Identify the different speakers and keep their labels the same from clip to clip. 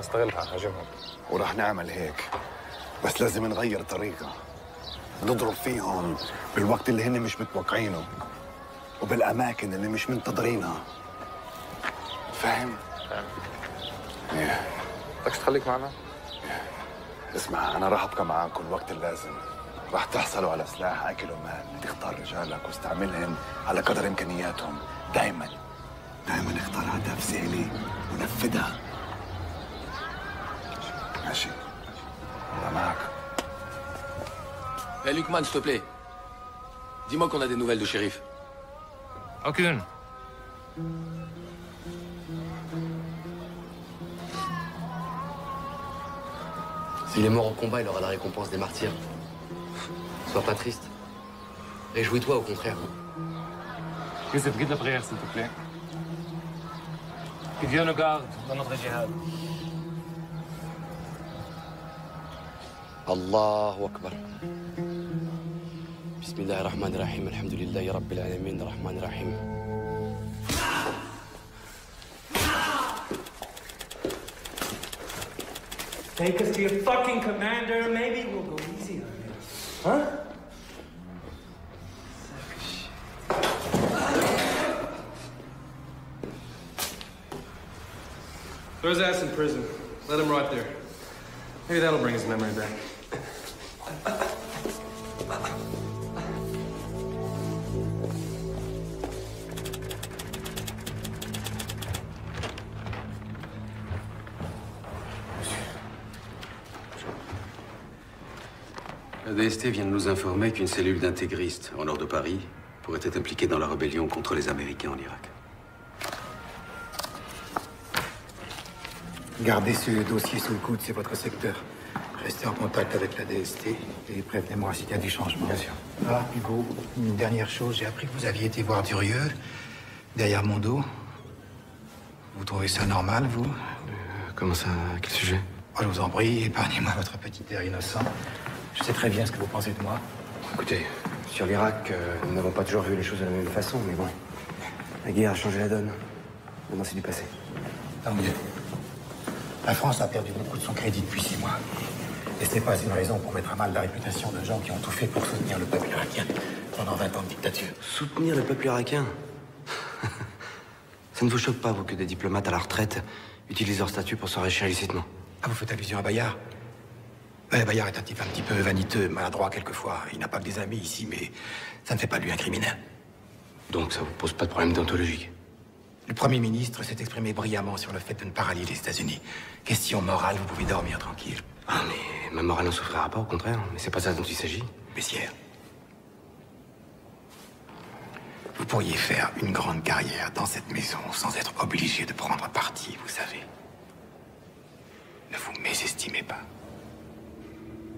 Speaker 1: نستغلها نهاجمهم
Speaker 2: وراح نعمل هيك. بس لازم نغير طريقة. نضرب فيهم بالوقت اللي هن مش متوقعينه. وبالأماكن اللي مش منتظرينها. فاهم؟ إيه.
Speaker 1: بدكش تخليك معنا؟
Speaker 2: اسمع أنا راح أبقى معاكم الوقت اللازم. راح تحصلوا على سلاح أكل ومال. تختار رجالك واستعملهم على قدر إمكانياتهم. دايما. دايما اختار هدف سهلي ونفذها. lâcher. On a
Speaker 3: eh, Lucman, s'il te plaît. Dis-moi qu'on a des nouvelles de shérif.
Speaker 1: Aucune.
Speaker 3: S'il est mort au combat, il aura la récompense des martyrs. Sois pas triste. Réjouis-toi, au contraire.
Speaker 1: Que cette grille de prière, s'il te plaît. Que Dieu nous garde dans notre jihad.
Speaker 3: الله أكبر بسم الله الرحمن الرحيم الحمد لله رب العالمين الرحمن الرحيم
Speaker 4: Take us to your fucking commander. Maybe we'll go easy on you. Huh?
Speaker 5: Throw his ass in prison. Let him rot there. Maybe that'll bring his memory back.
Speaker 6: DST vient de nous informer qu'une cellule d'intégristes au nord de Paris pourrait être impliquée dans la rébellion contre les Américains en Irak.
Speaker 7: Gardez ce dossier sous le coude, c'est votre secteur. Restez en contact avec la DST et prévenez-moi s'il y a du changement. Bien sûr. Ah, Hugo, une dernière chose, j'ai appris que vous aviez été voir Durieux, derrière mon dos. Vous trouvez ça normal, vous?
Speaker 3: Comment ça? À quel sujet?
Speaker 7: Oh, Je vous en prie, épargnez-moi votre petit air innocent. Je sais très bien ce que vous pensez de moi.
Speaker 8: Écoutez, sur l'Irak, euh, nous n'avons pas toujours vu les choses de la même façon, mais bon. La guerre a changé la donne. Maintenant, c'est du passé.
Speaker 7: Tant mieux. La France a perdu beaucoup de son crédit depuis six mois. Et ce n'est pas une raison pour mettre à mal la réputation de gens qui ont tout fait pour soutenir le peuple irakien pendant 20 ans de dictature.
Speaker 8: Soutenir le peuple irakien Ça ne vous choque pas, vous, que des diplomates à la retraite utilisent leur statut pour s'enrichir illicitement?
Speaker 7: Ah, vous faites allusion à Bayard? Ouais, Bayard est un type un petit peu vaniteux, maladroit quelquefois. Il n'a pas que des amis ici, mais ça ne fait pas de lui un criminel.
Speaker 8: Donc ça vous pose pas de problème déontologique?
Speaker 7: Le Premier ministre s'est exprimé brillamment sur le fait de ne pas rallier les États-Unis. Question morale, vous pouvez dormir tranquille.
Speaker 8: Ah, mais ma morale n'en souffrira pas, au contraire. Mais c'est pas ça dont il s'agit.
Speaker 7: Messieurs, vous pourriez faire une grande carrière dans cette maison sans être obligé de prendre parti, vous savez. Ne vous mésestimez pas.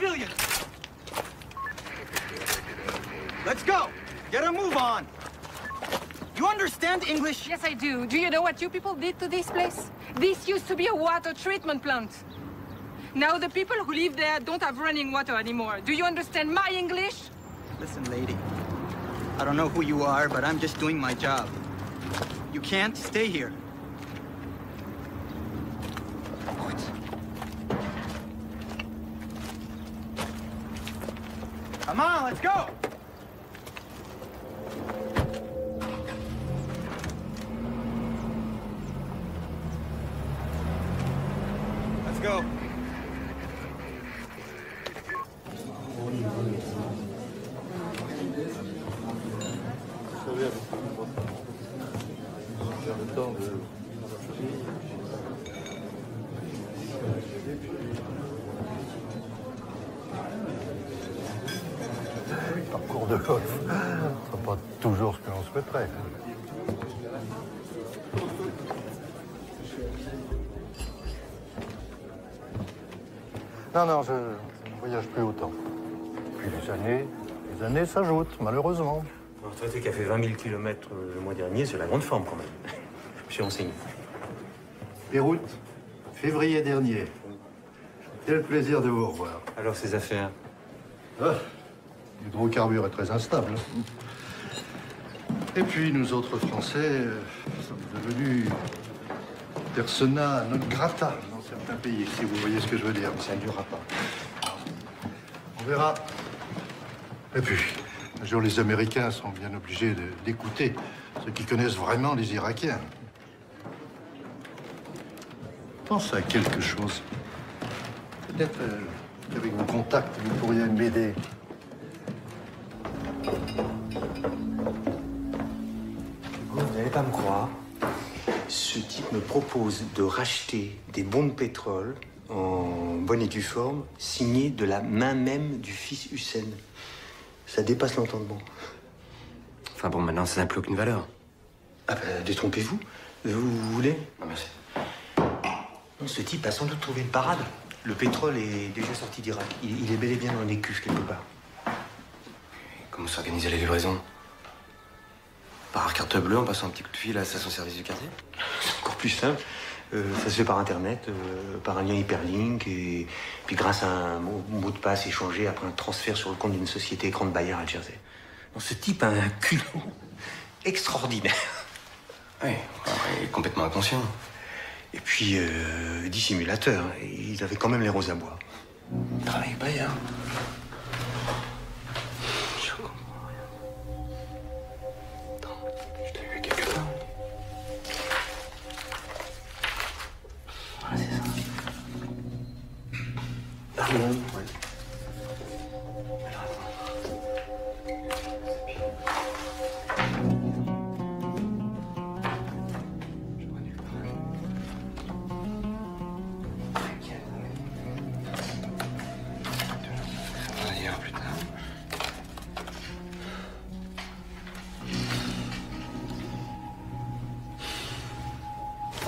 Speaker 9: civilians! Let's go! Get a move on! You understand English?
Speaker 10: Yes, I do. Do you know what you people did to this place? This used to be a water treatment plant. Now the people who live there don't have running water anymore. Do you understand my English?
Speaker 9: Listen, lady. I don't know who you are, but I'm just doing my job. You can't stay here. Let's go!
Speaker 11: Non, non, je ne voyage plus autant. Puis les années, les années s'ajoutent, malheureusement.
Speaker 12: Un retraité qui a fait 20 000 km le mois dernier, c'est la grande forme quand même. Je suis renseigné.
Speaker 11: Beyrouth, février dernier. Quel plaisir de vous revoir.
Speaker 12: Alors, ces affaires?
Speaker 11: Ah, L'hydrocarbure est très instable. Et puis, nous autres Français euh, sommes devenus persona non grata si vous voyez ce que je veux dire. Mais ça ne durera pas. On verra. Et puis, un jour, les Américains sont bien obligés d'écouter ceux qui connaissent vraiment les Irakiens. Pense à quelque chose. Peut-être euh, qu'avec vos contacts, vous pourriez m'aider.
Speaker 12: Me propose de racheter des bons de pétrole en bonne et due forme, signés de la main même du fils Hussein. Ça dépasse l'entendement.
Speaker 8: Enfin bon, maintenant, ça n'a plus aucune valeur.
Speaker 12: Ah ben, détrompez-vous. Vous, vous voulez Non, merci. Non, ce type a sans doute trouvé une parade. Le pétrole est déjà sorti d'Irak. Il, il est bel et bien dans les cuves quelque part.
Speaker 8: Comment s'organiser la livraison? Par carte bleue en passant un petit coup de fil à la station-service du quartier
Speaker 12: C'est encore plus simple. Euh, ça se fait par Internet, euh, par un lien hyperlink, et puis grâce à un mot, mot de passe échangé après un transfert sur le compte d'une société écran de Bayard à Jersey. Non, ce type a un culot extraordinaire.
Speaker 8: Oui, il est complètement inconscient.
Speaker 12: Et puis, euh, dissimulateur. Il avait quand même les roses à bois.
Speaker 8: Travaille Bayard. يوم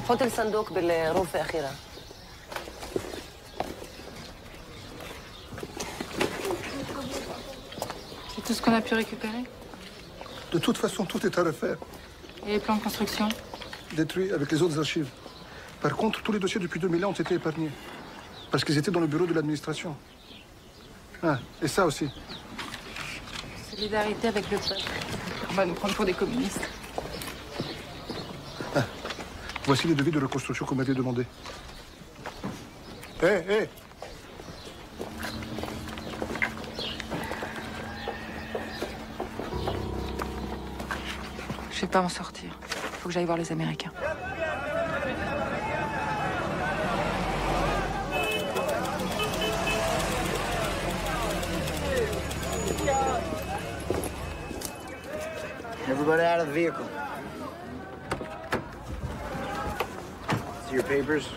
Speaker 13: حط الصندوق
Speaker 14: بالروفه أخيرا. Ce qu'on a pu récupérer
Speaker 15: De toute façon, tout est à refaire.
Speaker 14: Et les plans de construction
Speaker 15: Détruit avec les autres archives. Par contre, tous les dossiers depuis 2000 ans ont été épargnés. Parce qu'ils étaient dans le bureau de l'administration. Ah, et ça aussi.
Speaker 10: Solidarité avec le peuple. On va nous prendre pour des communistes.
Speaker 15: Voici les devis de reconstruction qu'on m'avait demandé. Hé, hé
Speaker 10: Je pas m'en sortir. Faut que j'aille voir les Américains.
Speaker 16: Everybody out of the vehicle? See your papers?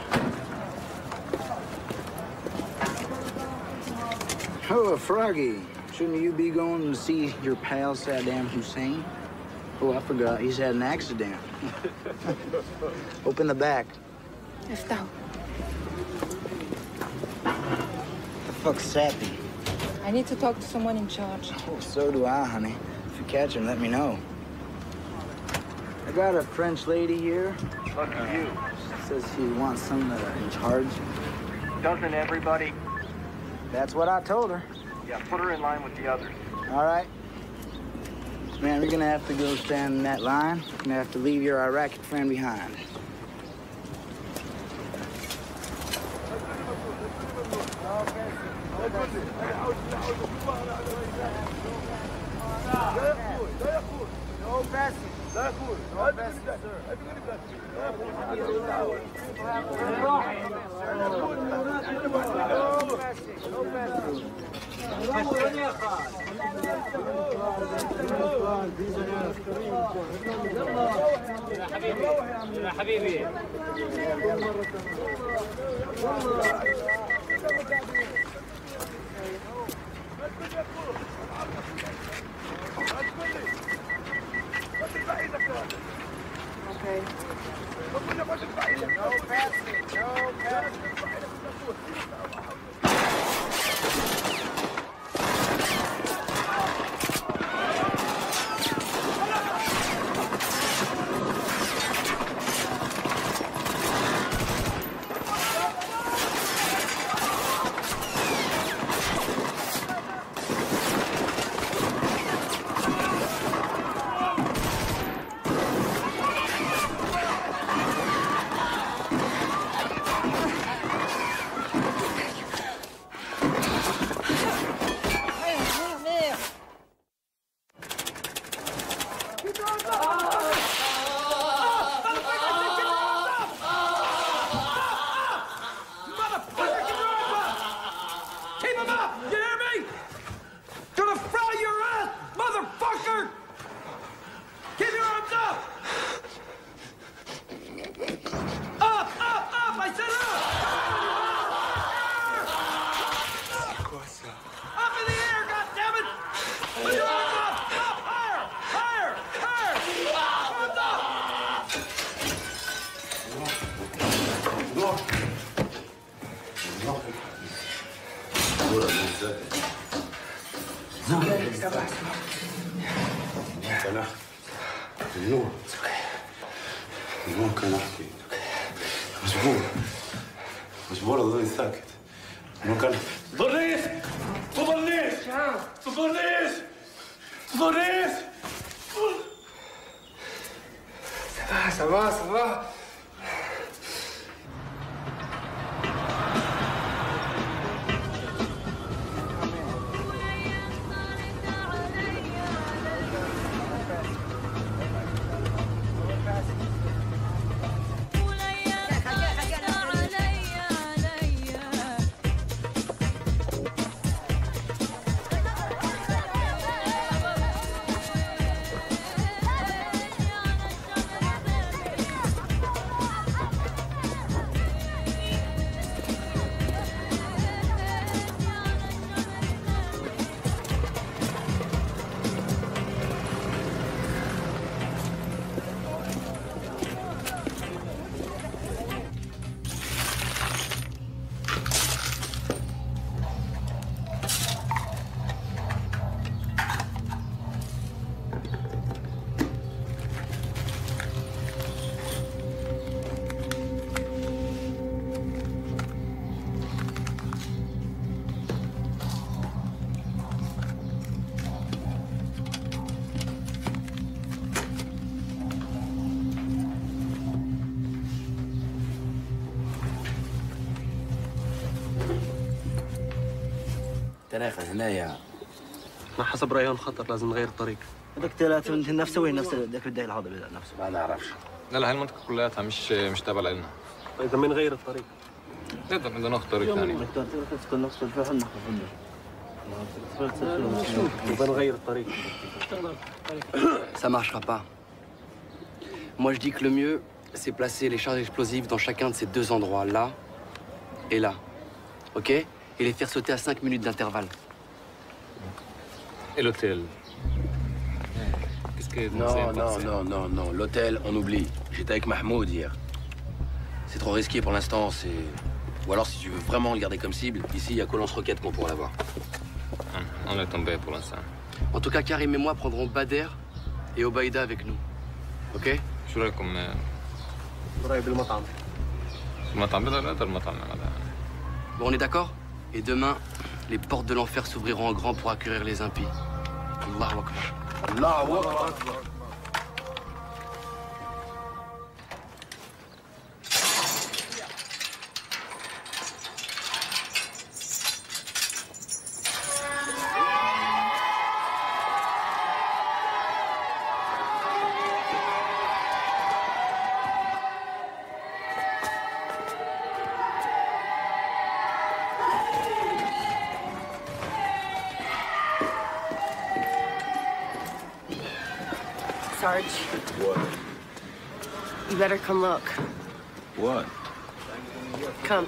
Speaker 16: Oh, Froggy. Shouldn't you be going to see your pal Saddam Hussein? Oh, I forgot. He's had an accident. Open the back.
Speaker 10: Eftah.
Speaker 16: The fuck's Sappy?
Speaker 10: I need to talk to someone in charge.
Speaker 16: Oh, so do I, honey. If you catch him, let me know. I got a French lady here.
Speaker 17: Lucky you.
Speaker 16: Says she wants someone uh, in charge.
Speaker 17: Doesn't everybody?
Speaker 16: That's what I told her.
Speaker 17: Yeah, put her in line with the others.
Speaker 16: All right. Man, you're gonna have to go stand in that line. You're gonna have to leave your Iraqi friend behind.
Speaker 17: يا حبيبي.
Speaker 3: طريقة هنايا
Speaker 18: ما حسب ريان خطر لازم نغير الطريق
Speaker 16: هذاك ثلاثة من نفسه وين نفس ذاك الداي الهضبة نفسه
Speaker 3: ما نعرفش
Speaker 5: لا لا هاي المنطقة كلها مش مش تابعة لنا
Speaker 18: إذا ما نغير الطريق
Speaker 5: نقدر بدنا ناخذ طريق ثاني
Speaker 18: نبغى نغير الطريق
Speaker 3: Ça marchera pas. Moi, je dis que le mieux, c'est placer les charges explosives dans chacun de ces deux endroits, là et là. OK Et les faire sauter à 5 minutes d'intervalle.
Speaker 5: Et l'hôtel Qu'est-ce que
Speaker 3: Non, non, non, non, non. L'hôtel, on oublie. J'étais avec Mahmoud hier. C'est trop risqué pour l'instant, c'est... Ou alors, si tu veux vraiment le garder comme cible, ici, il y a Colons Rocket qu'on pourra l'avoir.
Speaker 5: On est tombé pour l'instant.
Speaker 3: En tout cas, Karim et moi prendrons Bader et Obaïda avec nous. OK
Speaker 5: شو رايكم
Speaker 18: قريب المطعم
Speaker 5: المطعم بدنا نقدر المطعم هذا
Speaker 3: Bon, on est d'accord Et demain, les portes de l'enfer s'ouvriront en grand pour accueillir les impies. Allahu Akbar. Allahu Akbar.
Speaker 14: You better come look.
Speaker 19: What?
Speaker 14: Come.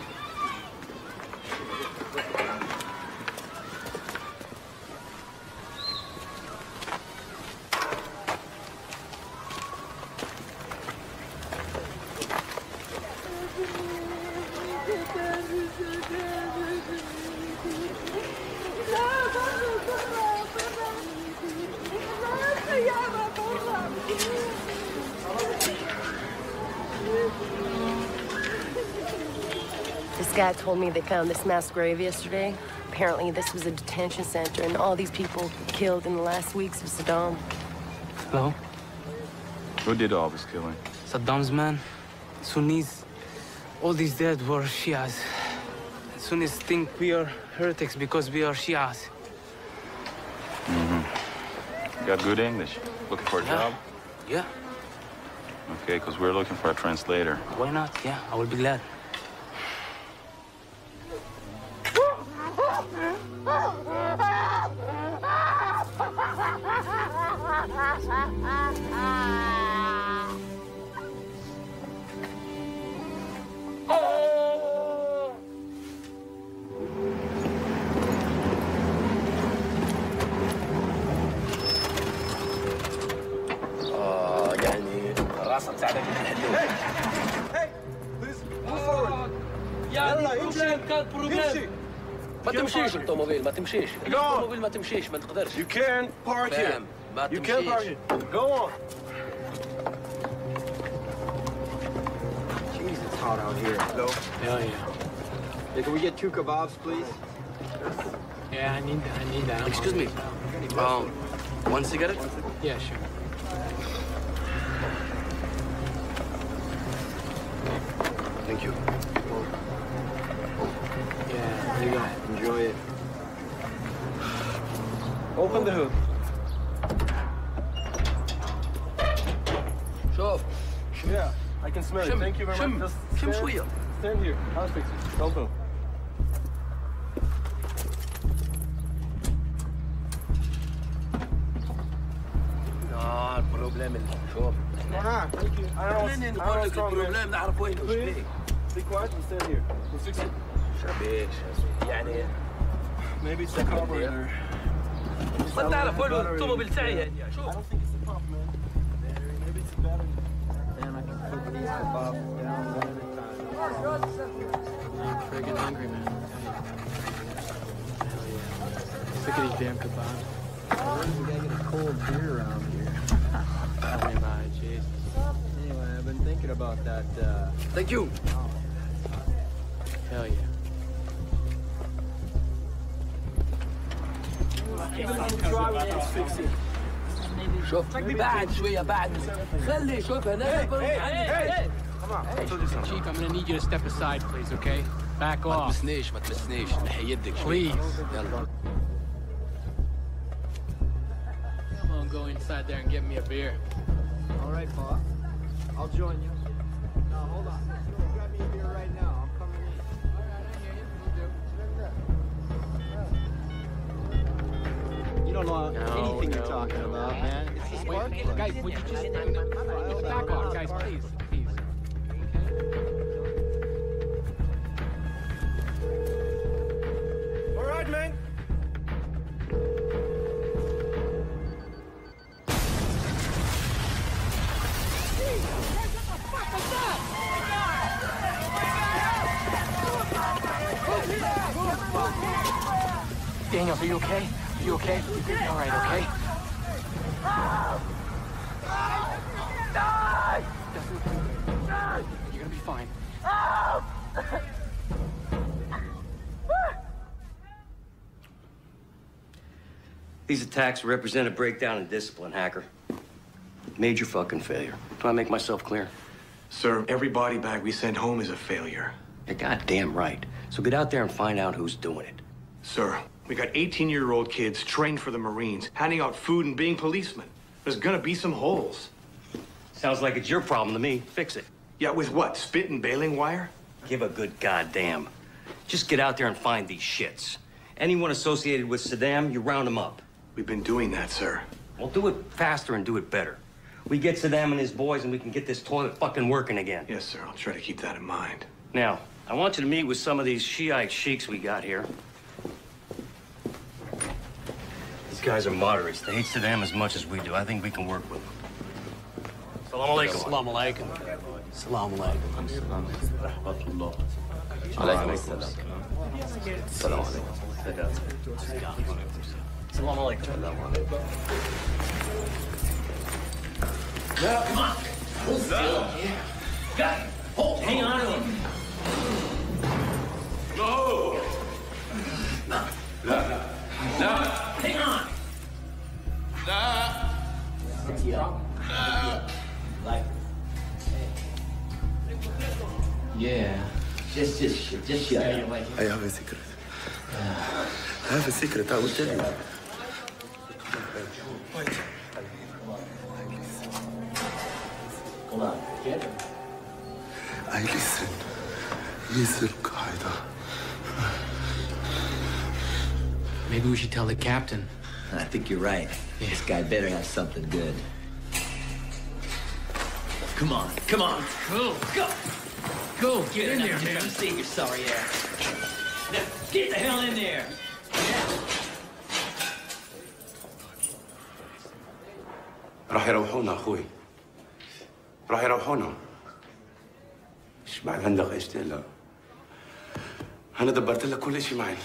Speaker 14: This guy told me they found this mass grave yesterday. Apparently, this was a detention center, and all these people killed in the last weeks of Saddam.
Speaker 20: Hello?
Speaker 19: Who did all this killing?
Speaker 20: Saddam's men, Sunnis. All these dead were Shias. Sunnis think we are heretics because we are Shias.
Speaker 19: Mm-hmm. Got good English? Looking for a
Speaker 20: Yeah.
Speaker 19: job?
Speaker 20: Yeah,
Speaker 19: Okay, because we're looking for a translator.
Speaker 20: why not? Yeah, I will be glad.
Speaker 3: ما تمشيش الطوموبيل ما تمشيش الطوموبيل ما تمشيش ما تقدرش
Speaker 21: You can park here.
Speaker 3: فاهم ما
Speaker 21: You can park
Speaker 3: تمشيش
Speaker 21: here. Go on.
Speaker 22: Jeez, it's hot out here. Hello?
Speaker 20: Yeah, yeah.
Speaker 22: Hey, can we get two kebabs, please?
Speaker 20: Yeah, I need I need that.
Speaker 3: Excuse me. Um, one cigarette?
Speaker 20: Yeah, sure.
Speaker 3: Thank you.
Speaker 20: Yeah, you got it.
Speaker 22: Enjoy it.
Speaker 18: Open the hood.
Speaker 3: شوف
Speaker 18: Yeah, I can smell it.
Speaker 3: شم
Speaker 18: Thank you very
Speaker 3: شم
Speaker 18: much. Just
Speaker 3: شم
Speaker 18: stand-
Speaker 3: شوية
Speaker 18: Stand here. I'll fix it. Don't move.
Speaker 3: لا البروبليم اللي شوف
Speaker 18: Ah, thank you. I don't,
Speaker 3: خليني
Speaker 18: I
Speaker 3: نقول
Speaker 18: don't
Speaker 3: لك
Speaker 18: strong man.
Speaker 3: البروبليم نعرف وينه وش
Speaker 18: Please,
Speaker 3: فيه
Speaker 18: be quiet and stand here. We'll fix it.
Speaker 3: شبيش يعني
Speaker 18: Maybe it's the carburetor.
Speaker 3: ما تعرف وينه الطوموبيل تاعي يعني
Speaker 18: I
Speaker 3: شوف
Speaker 18: don't think it's the pump, man. Maybe it's the battery.
Speaker 22: Damn, I can put these kebabs down one at a time.
Speaker 20: I'm friggin' hungry, man. Hell yeah. Sick of these damn kebabs.
Speaker 22: We gotta get a cold beer around here.
Speaker 20: Tell me about it, jeez.
Speaker 22: Anyway, I've been thinking about that, uh...
Speaker 3: Thank you.
Speaker 20: Hell yeah.
Speaker 3: even if you try fix it.
Speaker 20: Chief, I'm gonna need you to step aside, please, okay? Back off.
Speaker 3: Please. Come
Speaker 20: on,
Speaker 3: go
Speaker 20: inside there and get me a beer.
Speaker 18: All right, boss. I'll join you. Hold on. Don't know
Speaker 20: No,
Speaker 18: anything
Speaker 20: no,
Speaker 18: you're talking
Speaker 20: no.
Speaker 18: about, man. It's just
Speaker 20: Wait,
Speaker 18: spark
Speaker 20: guys, would you just back off, guys, please,
Speaker 23: attacks represent a breakdown in discipline, Hacker. Major fucking failure. Do I make myself clear?
Speaker 24: Sir, every body bag we send home is a failure.
Speaker 23: You're goddamn right. So get out there and find out who's doing it.
Speaker 24: Sir, we got 18 year old kids trained for the Marines, handing out food and being policemen. There's gonna be some holes.
Speaker 23: Sounds like it's your problem to me. Fix it.
Speaker 24: Yeah, with what? Spit and baling wire?
Speaker 23: Give a good goddamn. Just get out there and find these shits. Anyone associated with Saddam, you round them up.
Speaker 24: We've been doing that, sir.
Speaker 23: We'll do it faster and do it better. We get Saddam and his boys, and we can get this toilet fucking working again.
Speaker 24: Yes, sir. I'll try to keep that in mind.
Speaker 23: Now, I want you to meet with some of these Shiite sheiks we got here. These guys are moderates. They hate Saddam as much as we do. I think we can work with them. Salam alaikum.
Speaker 20: Salam alaikum. Salam alaikum.
Speaker 23: Alaikum assalam. Salam Salam alaikum.
Speaker 19: No, come on. Hold still. Got it. Hold. Hang on to him. No. No. No. No. Hang on. No. No. Like. Yeah. Just, just, just shut up.
Speaker 25: I have a secret. I have a secret. I will tell you.
Speaker 19: Come on. Get.
Speaker 25: I listen. Listen, Qaeda.
Speaker 20: Maybe we should tell the captain.
Speaker 26: I think you're right. This guy better have something good. Come on, come on.
Speaker 20: Go.
Speaker 26: Go.
Speaker 20: Go.
Speaker 26: Get
Speaker 20: in
Speaker 26: in
Speaker 20: there, man.
Speaker 26: I'm seeing your sorry ass. Now, get the hell in there.
Speaker 27: راح يروحونا أخوي. راح يروحونا. إيش بعد عندك إيش تقلق أنا دبرت لك كل شيء معي.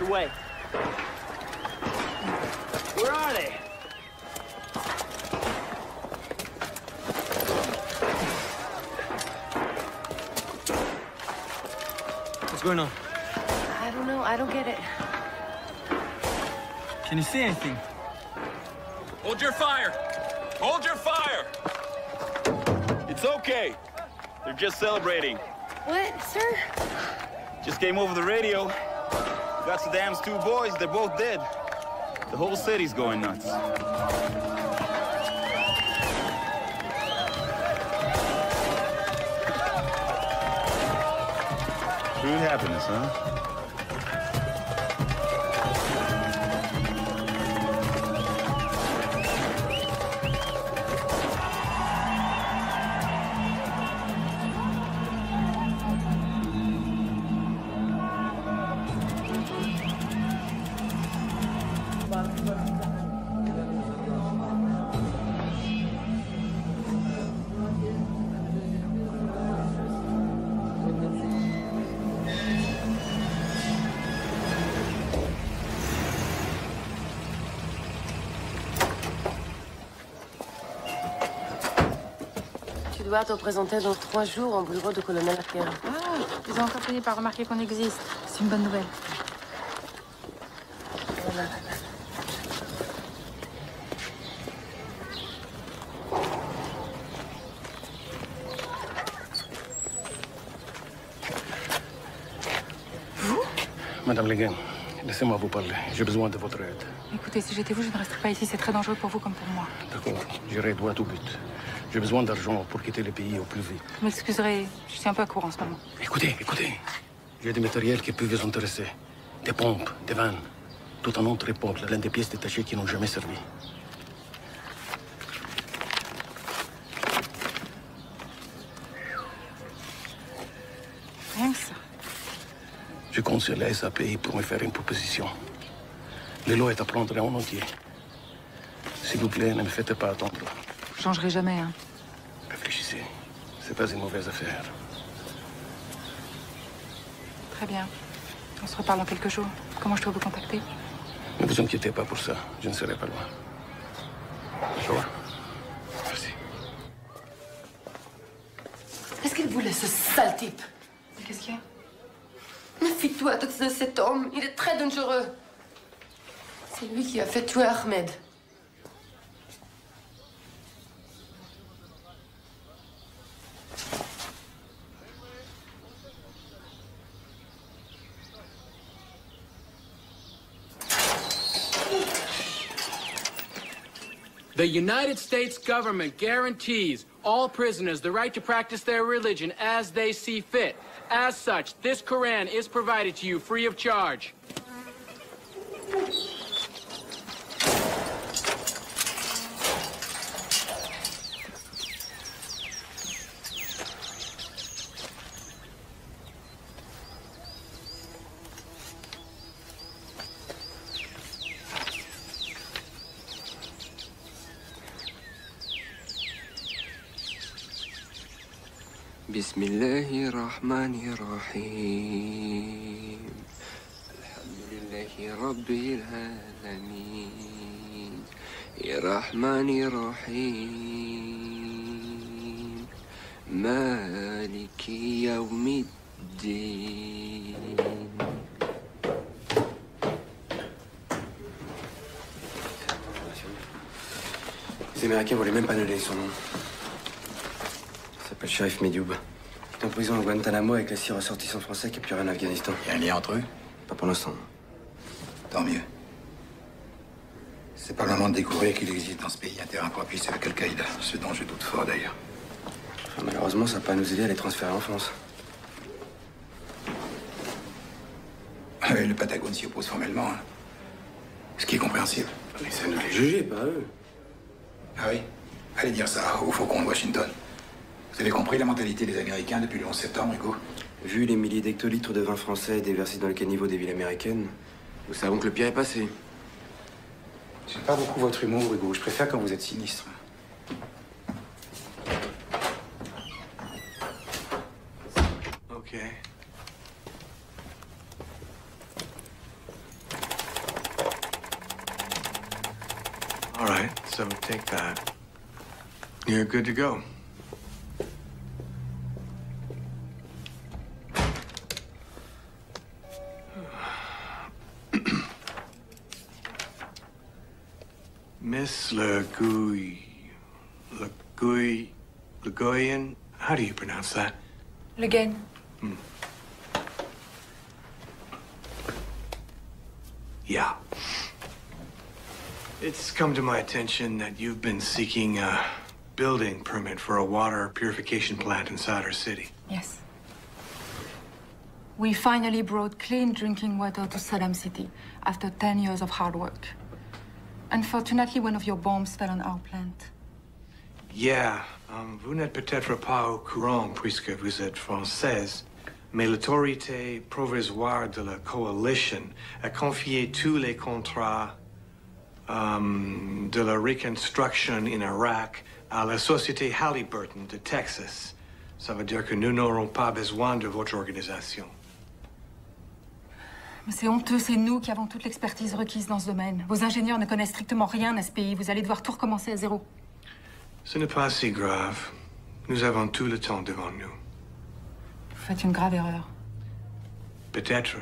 Speaker 28: Like it was like two blocks away. Where are they?
Speaker 29: What's going on?
Speaker 14: I don't know. I don't get it.
Speaker 29: Can you see anything?
Speaker 19: Hold your fire. Hold your fire. It's okay. They're just celebrating.
Speaker 14: What, sir?
Speaker 19: Just came over the radio. Saddam's two boys. They're both dead. The whole city's going nuts. True happiness, huh?
Speaker 14: Dois te présenter dans trois jours au bureau du colonel Arquera.
Speaker 10: Ah, ils ont encore fini par remarquer qu'on existe. C'est une bonne nouvelle.
Speaker 30: Madame Leguin, laissez-moi vous parler. J'ai besoin de votre aide.
Speaker 10: Écoutez, si j'étais vous, je ne resterais pas ici. C'est très dangereux pour vous comme pour moi.
Speaker 30: D'accord J'irai droit au but. J'ai besoin d'argent pour quitter le pays au plus vite.
Speaker 10: Vous m'excuserez, je suis un peu à court en ce moment.
Speaker 30: Écoutez, écoutez. J'ai des matériels qui peuvent vous intéresser. Des pompes, des vannes. Tout un entrepôt plein de pièces détachées qui n'ont jamais servi.
Speaker 10: Rien que ça.
Speaker 30: Je compte sur la SAP pour me faire une proposition. Le lot est à prendre en entier. S'il vous plaît, ne me faites pas attendre.
Speaker 10: Je changerai jamais, hein.
Speaker 30: C'est pas une mauvaise affaire.
Speaker 10: Très bien. On se reparle dans quelques jours. Comment je dois vous contacter?
Speaker 30: Ne vous inquiétez pas pour ça. Je ne serai pas loin. Au revoir. Merci.
Speaker 14: Qu'est-ce qu'il voulait, ce sale type?
Speaker 10: Qu'est-ce qu'il y a?
Speaker 14: Méfie-toi de ce- cet homme. Il est très dangereux. C'est lui qui a fait tuer Ahmed.
Speaker 20: The United States government guarantees all prisoners the right to practice their religion as they see fit. As such, this Koran is provided to you free of charge.
Speaker 31: بسم الله الرحمن الرحيم الحمد لله رب العالمين الرحمن الرحيم مالك يوم الدين
Speaker 8: Les Américains voulaient même pas donner son nom. Il s'appelle Sheriff Medioub. En prison au Guantanamo avec les six ressortissants français qui plus rien en Afghanistan. Il y a un lien entre eux? Pas pour l'instant.
Speaker 7: Tant mieux. C'est pas le moment de découvrir qu'il existe dans ce pays un terrain propice avec Al-Qaïda, ce dont je doute fort d'ailleurs.
Speaker 8: Enfin, malheureusement, ça va pas nous aider à les transférer en France.
Speaker 7: Ah oui, le Patagone s'y oppose formellement. hein. Ce qui est compréhensible.
Speaker 8: Mais à nous les juger, pas eux.
Speaker 7: Ah oui? Allez dire ça au faucon de Washington. Vous avez compris la mentalité des Américains depuis le 11 septembre, Hugo
Speaker 8: Vu les milliers d'hectolitres de vin français déversés dans le caniveau des villes américaines, nous savons que le pire est passé.
Speaker 7: J'aime pas beaucoup votre humour, Hugo. Je préfère quand vous êtes sinistre.
Speaker 24: Okay. All right, so take that. You're good to go. Miss Legouille. Legouille. How do you pronounce that?
Speaker 10: Le Gain. Hmm.
Speaker 24: Yeah. It's come to my attention that you've been seeking a building permit for a water purification plant inside our city.
Speaker 10: Yes. We finally brought clean drinking water to Saddam City after 10 years of hard work. Unfortunately, one of your bombs fell on our plant.
Speaker 24: Yeah, um, vous n'êtes peut-être pas au courant puisque vous êtes française, mais l'autorité provisoire de la coalition a confié tous les contrats um, de la reconstruction in Iraq à la société Halliburton de Texas. Ça veut dire que nous n'aurons pas besoin de votre organisation.
Speaker 10: C'est honteux, c'est nous qui avons toute l'expertise requise dans ce domaine. Vos ingénieurs ne connaissent strictement rien à ce pays. Vous allez devoir tout recommencer à zéro.
Speaker 24: Ce n'est pas si grave. Nous avons tout le temps devant nous.
Speaker 10: Vous faites une grave erreur.
Speaker 24: Peut-être.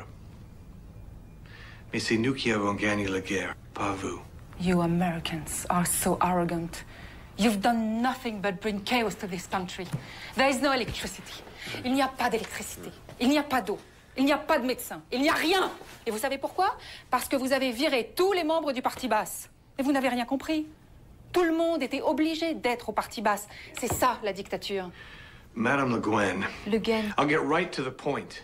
Speaker 24: Mais c'est nous qui avons gagné la guerre, pas vous.
Speaker 10: You Americans are so arrogant. You've done nothing but bring chaos to this country. There is no electricity. Il n'y a pas d'électricité. Il n'y a pas d'eau. Il n'y a pas de médecin. Il n'y a rien. Et vous savez pourquoi? Parce que vous avez viré tous les membres du Parti basse. Et vous n'avez rien compris. Tout le monde était obligé d'être au Parti basse. C'est ça, la dictature.
Speaker 24: Madame Le Guen,
Speaker 10: Le Gain.
Speaker 24: I'll get right to the point.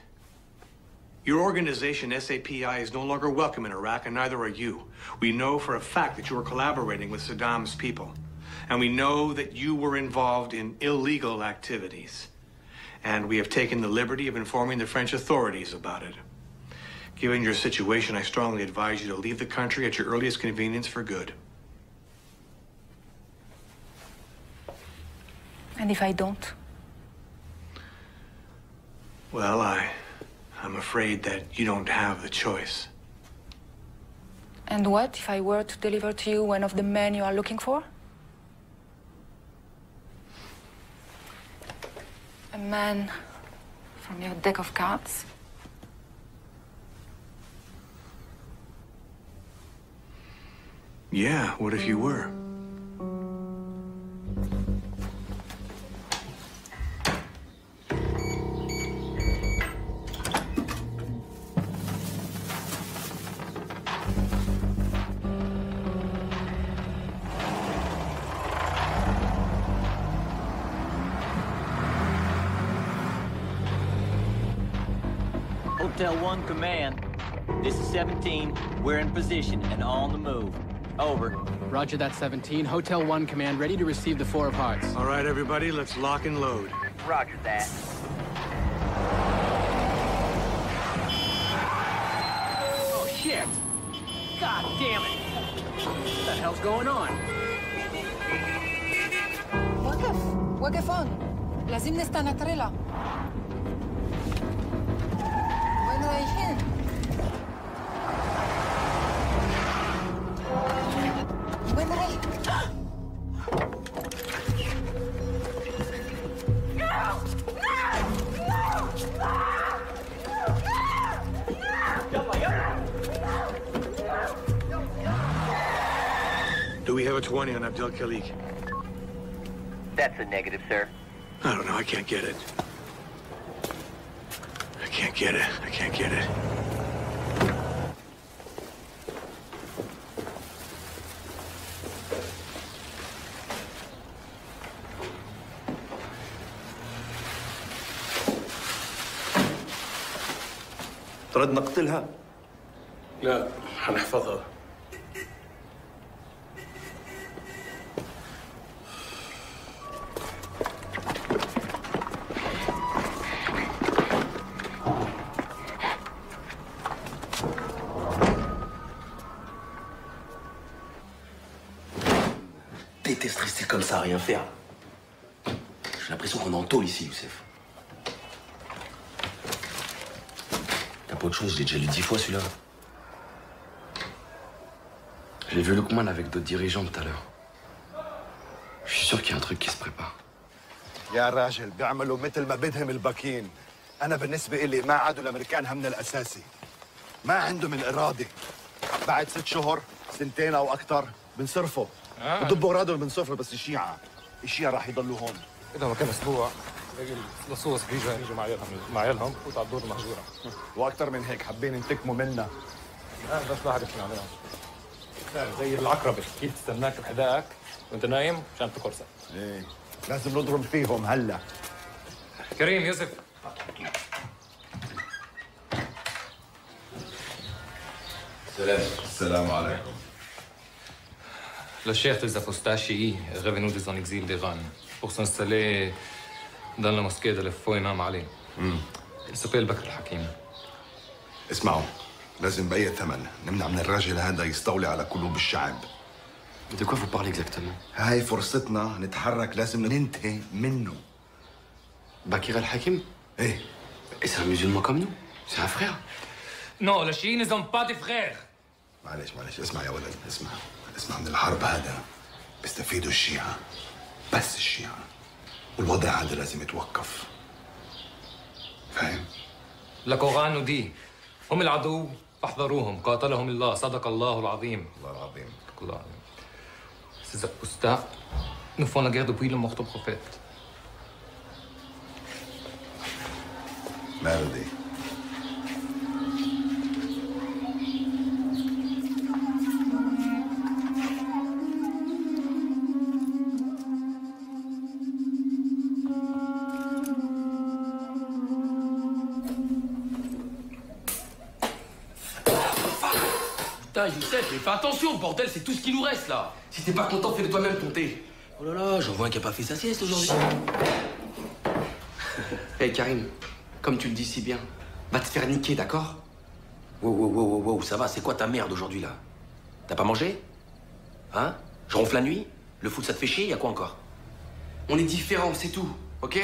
Speaker 24: Your organization, SAPI, is no longer welcome in Iraq, and neither are you. We know for a fact that you are collaborating with Saddam's people. And we know that you were involved in illegal activities. And we have taken the liberty of informing the French authorities about it. Given your situation, I strongly advise you to leave the country at your earliest convenience for good.
Speaker 10: And if I don't?
Speaker 24: Well, I. I'm afraid that you don't have the choice.
Speaker 10: And what if I were to deliver to you one of the men you are looking for? A man from your deck of cards?
Speaker 24: Yeah, what if you were?
Speaker 26: 1 Command. This is 17. We're in position and on the move. Over.
Speaker 25: Roger that, 17. Hotel 1 command, ready to receive the Four of Hearts.
Speaker 24: All right, everybody, let's lock and load.
Speaker 26: Roger that.
Speaker 25: Oh, shit! God damn it! What the hell's going on?
Speaker 10: وقف وقف هون لازم نستنى تريلا
Speaker 24: Abdel Khalik?
Speaker 26: That's a negative, sir.
Speaker 24: I don't know, I can't get it. I can't get it. I can't get it.
Speaker 30: ترد نقتلها؟ لا هنحفظها
Speaker 3: Lukman avec d'autres dirigeants tout à l'heure. Je suis sûr qu'il y a un truc qui se prépare.
Speaker 2: يا راجل بيعملوا مثل ما بدهم الباكين أنا بالنسبة إلي ما عادوا الأمريكان همنا الأساسي. ما عندهم الاراده بعد ست شهور سنتين أو أكثر بنصرفوا
Speaker 5: آه.
Speaker 2: بضبوا أغراضهم بنصرفوا بس الشيعة الشيعة راح يضلوا هون.
Speaker 5: إذا ما كان أسبوع باقي اللصوص بيجوا يجوا مع عيالهم. مع عيالهم وتعال الدور المهجورة.
Speaker 2: وأكثر من هيك حابين ينتقموا منا.
Speaker 5: لا بس واحد يحكي عليهم زي العقرب كيف تستناك بحذائك وأنت نايم عشان تقرصه
Speaker 2: إيه. لازم نضرب فيهم هلا.
Speaker 5: كريم يوسف.
Speaker 2: سلام السلام عليكم.
Speaker 5: للشيخ تزا فوستاشي غفنو دي اكزيل دي غان بخصن سالي دان لما سكيد الفوينام علي سبيل بكر الحكيم
Speaker 2: اسمعوا لازم بأي ثمن نمنع من الراجل هذا يستولي على قلوب الشعب.
Speaker 3: De quoi vous parlez exactement?
Speaker 2: هاي فرصتنا نتحرك لازم ننتهي منه.
Speaker 3: Bakir al-Hakim?
Speaker 2: Eh
Speaker 3: Et c'est un musulman comme nous? C'est un frère.
Speaker 5: Non, les chiites ne sont pas des frères.
Speaker 2: معلش معلش. اسمع يا ولد اسمع. اسمع من الحرب هذا. بيستفيدوا الشيعة. بس الشيعة. والوضع هذا لازم يتوقف. فاهم؟
Speaker 5: القرآن nous dit هم العدو فاحذروهم قاتلهم الله. صدق الله العظيم.
Speaker 2: الله العظيم.
Speaker 5: الله العظيم la guerre depuis le mort au prophète.
Speaker 2: ماله
Speaker 3: Putain, Youssef, mais fais attention, bordel, c'est tout ce qui nous reste là. Si t'es pas content, fais-le toi-même ton thé.
Speaker 32: Oh là là, j'en vois un qui a pas fait sa sieste aujourd'hui.
Speaker 3: Hé Karim, comme tu le dis si bien, va te faire niquer, d'accord?
Speaker 32: Wow, wow, wow, wow, wow, ça va, c'est quoi ta merde aujourd'hui là? T'as pas mangé? Hein? Je ronfle la nuit? Le foot ça te fait chier, y a quoi encore?
Speaker 3: On est différents, c'est tout, ok?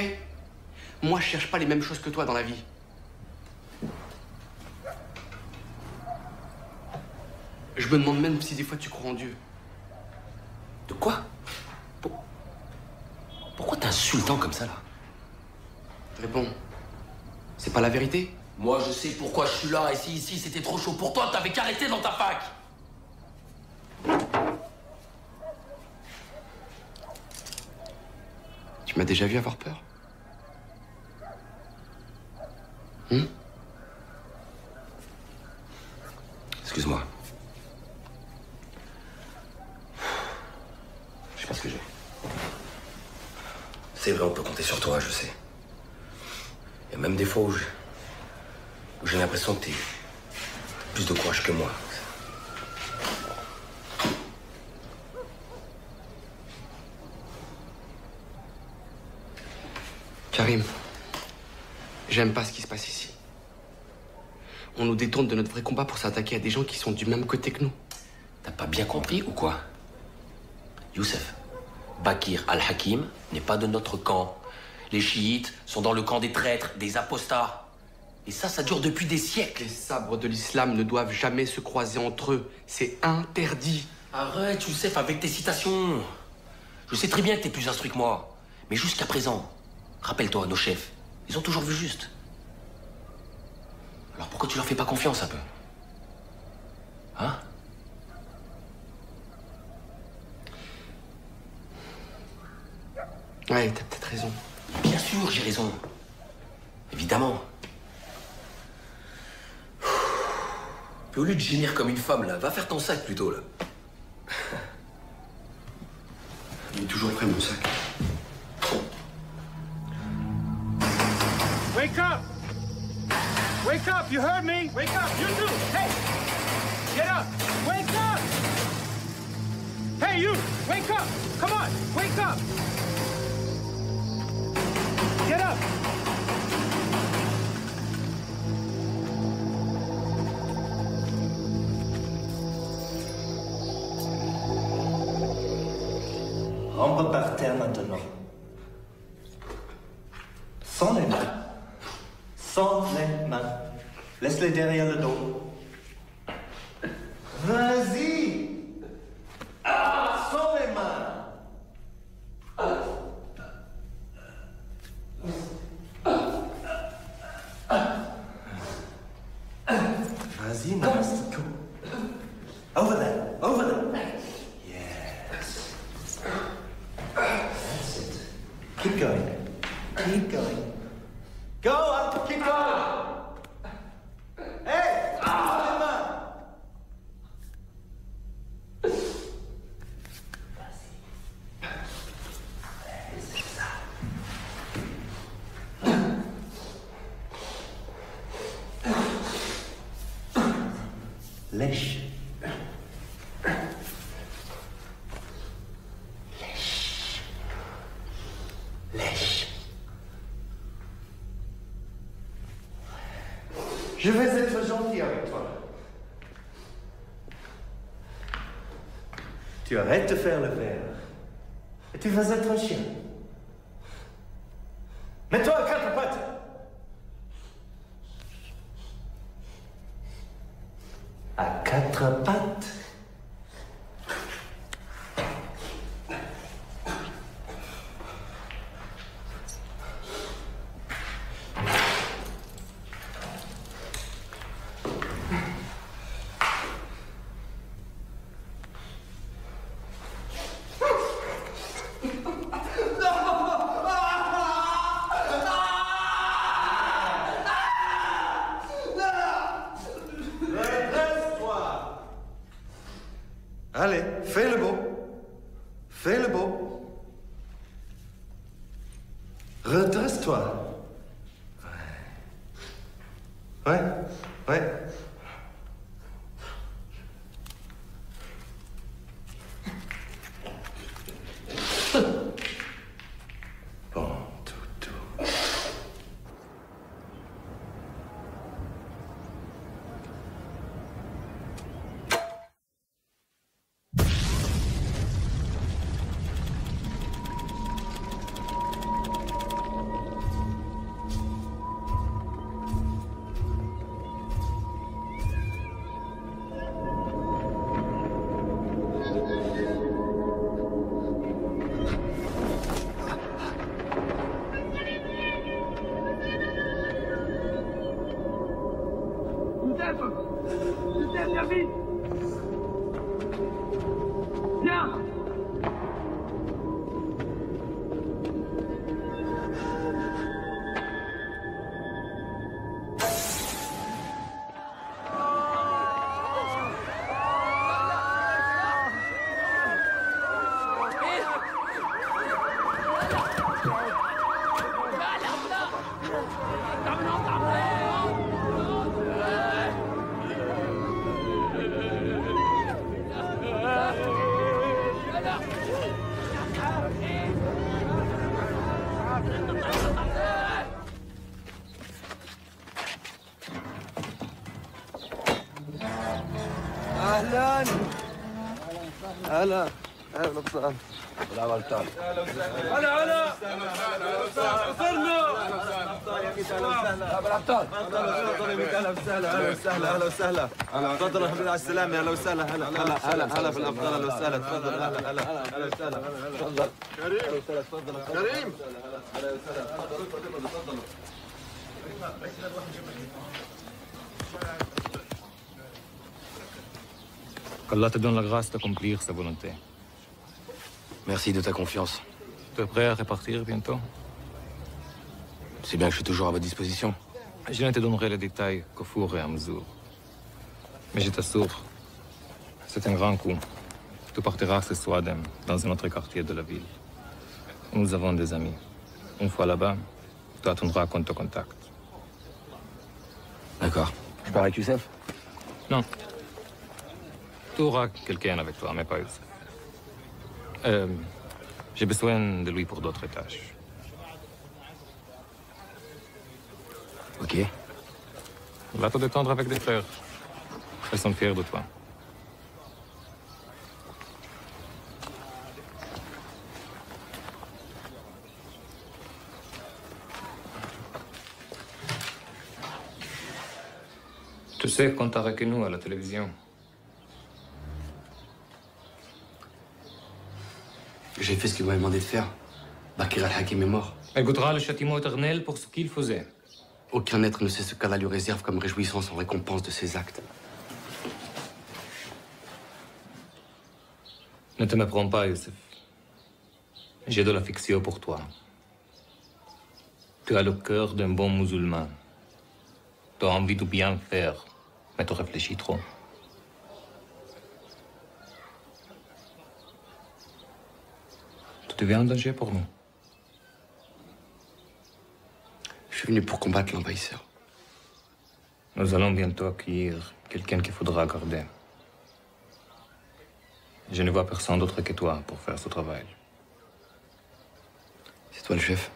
Speaker 3: Moi, je cherche pas les mêmes choses que toi dans la vie. Je me demande même si des fois tu crois en Dieu.
Speaker 32: De quoi? Pourquoi t'es insultant comme ça là?
Speaker 3: Réponds. C'est pas la vérité
Speaker 32: Moi je sais pourquoi je suis là, et si ici c'était trop chaud pour toi, t'avais qu'à rester dans ta fac
Speaker 3: Tu m'as déjà vu avoir peur? Hum
Speaker 32: Excuse-moi. Je sais pas ce que j'ai. C'est vrai, on peut compter sur toi, je sais. Il y a même des fois où j'ai l'impression que t'es plus de courage que moi.
Speaker 3: Karim, j'aime pas ce qui se passe ici. On nous détourne de notre vrai combat pour s'attaquer à des gens qui sont du même côté que nous.
Speaker 32: T'as pas bien compris ou quoi? Youssef, Bakir al-Hakim n'est pas de notre camp. Les chiites sont dans le camp des traîtres, des apostats. Et ça, ça dure depuis des siècles.
Speaker 3: Les sabres de l'islam ne doivent jamais se croiser entre eux. C'est interdit.
Speaker 32: Arrête, Youssef, avec tes citations. Je sais très bien que t'es plus instruit que moi. Mais jusqu'à présent, rappelle-toi, nos chefs, ils ont toujours vu juste. Alors pourquoi tu leur fais pas confiance un peu? Hein?
Speaker 3: Ouais, t'as peut-être raison.
Speaker 32: Bien sûr, j'ai raison. Évidemment. Puis au lieu de gémir comme une femme, là, va faire ton sac plutôt, là.
Speaker 3: Il est toujours prêt, mon sac.
Speaker 4: Wake up! Wake up! You heard me? Wake up! You too! Hey! Get up! Wake up! Hey, you! Wake up! Come on! Wake up! Get up!
Speaker 12: Rentre par terre maintenant. Sans les mains. Sans les mains. Laisse-les derrière le dos. Vas-y. Ah, sans les mains. Vas-y, Namaste. Over there. Over there. Yes. That's it. Keep going. Keep going. Go on. Keep going. Hey! sans les mains. Lèche. Lèche. Lèche. Je vais être gentil avec toi. Tu arrêtes de faire le
Speaker 18: أهلا وسهلا
Speaker 33: سلام عليكم
Speaker 18: هلا هلا وصلنا أهلا وسهلا أهلا وسهلا أهلا وسهلا تفضل الحمد لله على السلامه أهلا وسهلا هلا هلا هلا هلا بالابطال أهلا وسهلا تفضل هلا هلا أهلا وسهلا تفضل كريم تفضل كريم هلا وسهلا تفضل تفضل تفضل
Speaker 5: Qu'Allah te donne la grâce d'accomplir sa volonté.
Speaker 3: Merci de ta confiance.
Speaker 5: Tu es prêt à repartir bientôt?
Speaker 3: C'est bien que je suis toujours à votre disposition.
Speaker 5: Je ne te donnerai les détails qu'au four et à mesure. Mais je t'assure, c'est un grand coup. Tu partiras ce soir dans un autre quartier de la ville. Nous avons des amis. Une fois là-bas, tu attendras qu'on te contacte.
Speaker 3: D'accord. Je pars avec Youssef?
Speaker 5: Non. Tu auras quelqu'un avec toi, mais pas Youssef. Euh, j'ai besoin de lui pour d'autres tâches.
Speaker 3: Ok.
Speaker 5: Va te détendre avec des frères. Elles sont fiers de toi. Tu sais qu'on t'a reconnu à la télévision.
Speaker 8: J'ai fait ce qu'il m'avait demandé de faire. Bakir al-Hakim est mort.
Speaker 5: Elle goûtera le châtiment éternel pour ce qu'il faisait.
Speaker 8: Aucun être ne sait ce qu'Allah lui réserve comme réjouissance en récompense de ses actes.
Speaker 5: Ne te méprends pas, Youssef. J'ai de l'affection pour toi. Tu as le cœur d'un bon musulman. Tu as envie de bien faire, mais tu réfléchis trop. Tu deviens un danger pour nous.
Speaker 8: Je suis venu pour combattre l'envahisseur.
Speaker 5: Nous allons bientôt accueillir quelqu'un qu'il faudra garder. Je ne vois personne d'autre que toi pour faire ce travail.
Speaker 8: C'est toi le chef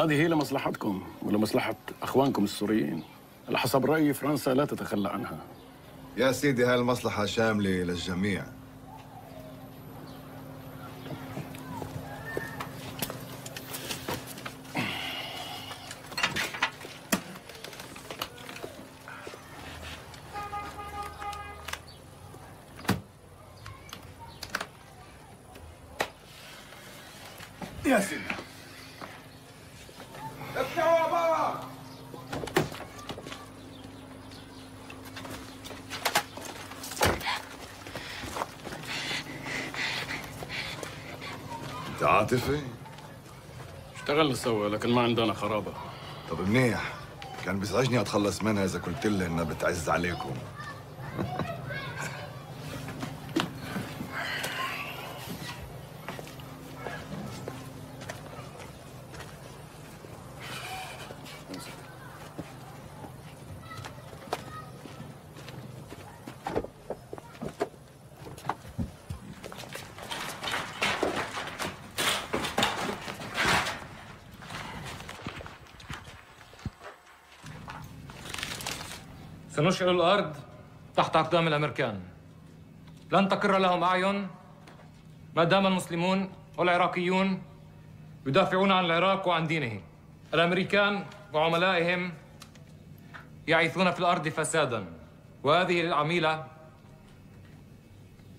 Speaker 30: هذه هي لمصلحتكم ولمصلحة أخوانكم السوريين. على حسب رأيي فرنسا لا تتخلى عنها.
Speaker 2: يا سيدي هاي المصلحة شاملة للجميع يا سيدي افتحوا بابا انت عاطفي؟
Speaker 30: اشتغلنا سوا لكن ما عندنا خرابة.
Speaker 2: طب منيح. كان بيزعجني أتخلص منها إذا قلت لي إنها بتعز عليكم.
Speaker 5: سنشعل الأرض تحت أقدام الأمريكان. لن تقر لهم أعين ما دام المسلمون والعراقيون يدافعون عن العراق وعن دينه. الأمريكان وعملائهم يعيثون في الأرض فسادا وهذه العميلة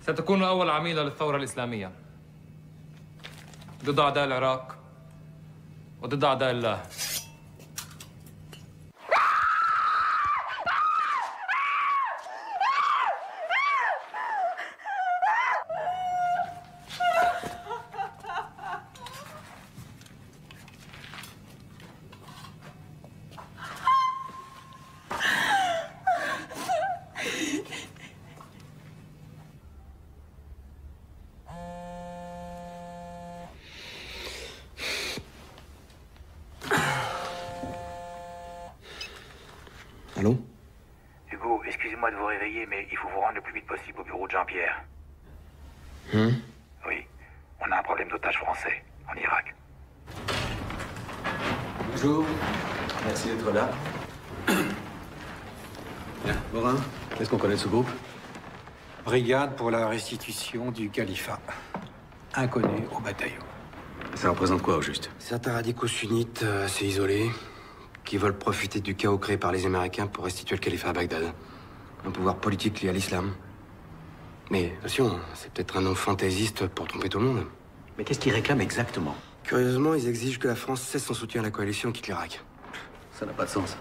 Speaker 5: ستكون أول عميلة للثورة الإسلامية. ضد أعداء العراق وضد أعداء الله.
Speaker 7: Brigade pour la restitution du califat. Inconnu au bataillon.
Speaker 34: Ça représente quoi au juste?
Speaker 8: Certains radicaux sunnites euh, assez isolés qui veulent profiter du chaos créé par les Américains pour restituer le califat à Bagdad. Un pouvoir politique lié à l'islam. Mais attention, c'est peut-être un nom fantaisiste pour tromper tout le monde.
Speaker 7: Mais qu'est-ce qu'ils réclament exactement?
Speaker 8: Curieusement, ils exigent que la France cesse son soutien à la coalition et quitte l'Irak.
Speaker 34: Ça n'a pas de sens.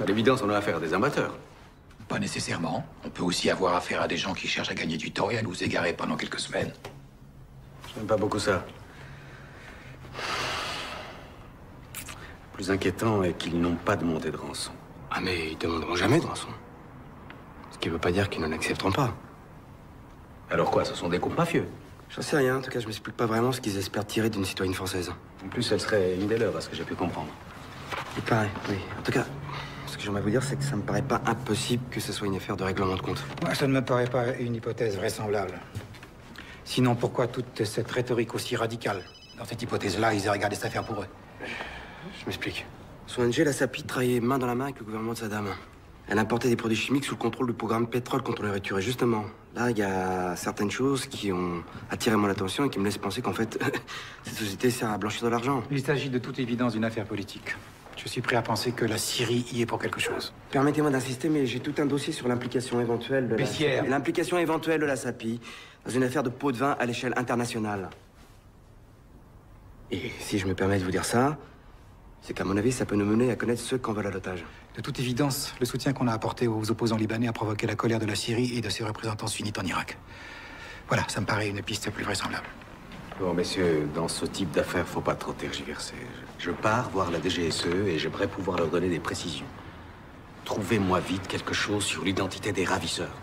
Speaker 34: À l'évidence, on a affaire à des amateurs.
Speaker 7: Pas nécessairement. On peut aussi avoir affaire à des gens qui cherchent à gagner du temps et à nous égarer pendant quelques semaines.
Speaker 34: J'aime pas beaucoup ça. Le plus inquiétant est qu'ils n'ont pas demandé de rançon.
Speaker 8: Ah mais ils demanderont jamais de rançon. Ce qui veut pas dire qu'ils n'en accepteront pas.
Speaker 34: Alors quoi, ce sont des groupes mafieux?
Speaker 8: J'en sais rien, en tout cas, je m'explique pas vraiment ce qu'ils espèrent tirer d'une citoyenne française.
Speaker 12: En plus, elle serait une des leurs, à ce que j'ai pu comprendre.
Speaker 8: Il paraît, oui. En tout cas, que j'aimerais vous dire, c'est que ça me paraît pas impossible que ce soit une affaire de règlement de compte.
Speaker 7: Moi, ça ne me paraît pas une hypothèse vraisemblable. Sinon, pourquoi toute cette rhétorique aussi radicale? Dans cette hypothèse-là, ils aient regardé cette affaire pour eux.
Speaker 8: Je m'explique. Son ONG, la SAPI, travaillait main dans la main avec le gouvernement de Saddam. Elle importait des produits chimiques sous le contrôle du programme pétrole contre les nourriture. Et justement, là, il y a certaines choses qui ont attiré mon attention et qui me laissent penser qu'en fait, cette société sert à blanchir de l'argent.
Speaker 7: Il s'agit de toute évidence d'une affaire politique. Je suis prêt à penser que la Syrie y est pour quelque chose.
Speaker 8: Permettez-moi d'insister, mais j'ai tout un dossier sur l'implication éventuelle de la...
Speaker 7: Bessières.
Speaker 8: L'implication éventuelle de la SAPI dans une affaire de pot de vin à l'échelle internationale. Et si je me permets de vous dire ça, c'est qu'à mon avis, ça peut nous mener à connaître ceux qu'en veulent à l'otage.
Speaker 7: De toute évidence, le soutien qu'on a apporté aux opposants libanais a provoqué la colère de la Syrie et de ses représentants sunnites en Irak. Voilà, ça me paraît une piste plus vraisemblable.
Speaker 12: Bon, messieurs, dans ce type d'affaires, faut pas trop tergiverser. Je pars voir la DGSE et j'aimerais pouvoir leur donner des précisions. Trouvez-moi vite quelque chose sur l'identité des ravisseurs.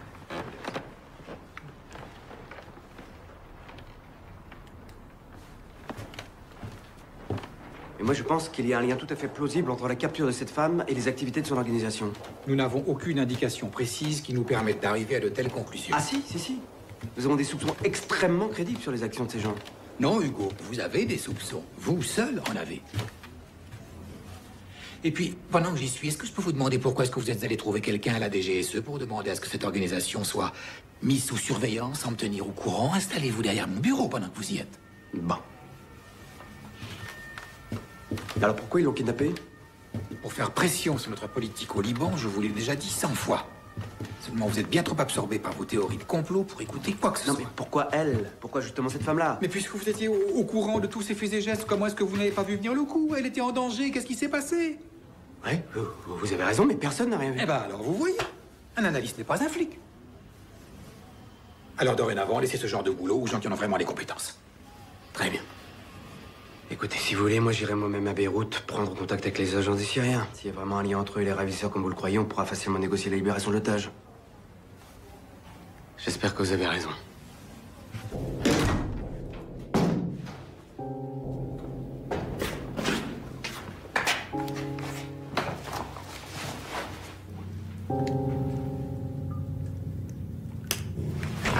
Speaker 8: Et moi, je pense qu'il y a un lien tout à fait plausible entre la capture de cette femme et les activités de son organisation.
Speaker 7: Nous n'avons aucune indication précise qui nous permette d'arriver à de telles conclusions.
Speaker 8: Ah si, si, si. Nous avons des soupçons extrêmement crédibles sur les actions de ces gens.
Speaker 7: Non, Hugo, vous avez des soupçons. Vous seul en avez. Et puis, pendant que j'y suis, est-ce que je peux vous demander pourquoi est-ce que vous êtes allé trouver quelqu'un à la DGSE pour demander à ce que cette organisation soit mise sous surveillance, sans me tenir au courant? Installez-vous derrière mon bureau pendant que vous y êtes.
Speaker 8: Bon. Alors pourquoi ils l'ont kidnappé?
Speaker 7: Pour faire pression sur notre politique au Liban, je vous l'ai déjà dit cent fois. Seulement, vous êtes bien trop absorbé par vos théories de complot pour écouter quoi que ce
Speaker 8: Non,
Speaker 7: soit.
Speaker 8: mais pourquoi elle? Pourquoi justement cette femme-là?
Speaker 7: Mais puisque vous étiez au, au courant de tous ces faits et gestes, comment est-ce que vous n'avez pas vu venir le coup? Elle était en danger, qu'est-ce qui s'est passé?
Speaker 8: Ouais, vous, vous avez raison, mais personne n'a rien vu.
Speaker 7: Eh ben alors, vous voyez, un analyste n'est pas un flic. Alors dorénavant, laissez ce genre de boulot aux gens qui en ont vraiment les compétences.
Speaker 8: Très bien. Écoutez, si vous voulez, moi j'irai moi-même à Beyrouth prendre contact avec les agents des Syriens. S'il y a vraiment un lien entre eux et les ravisseurs comme vous le croyez, on pourra facilement négocier la libération de l'otage. J'espère que vous avez raison.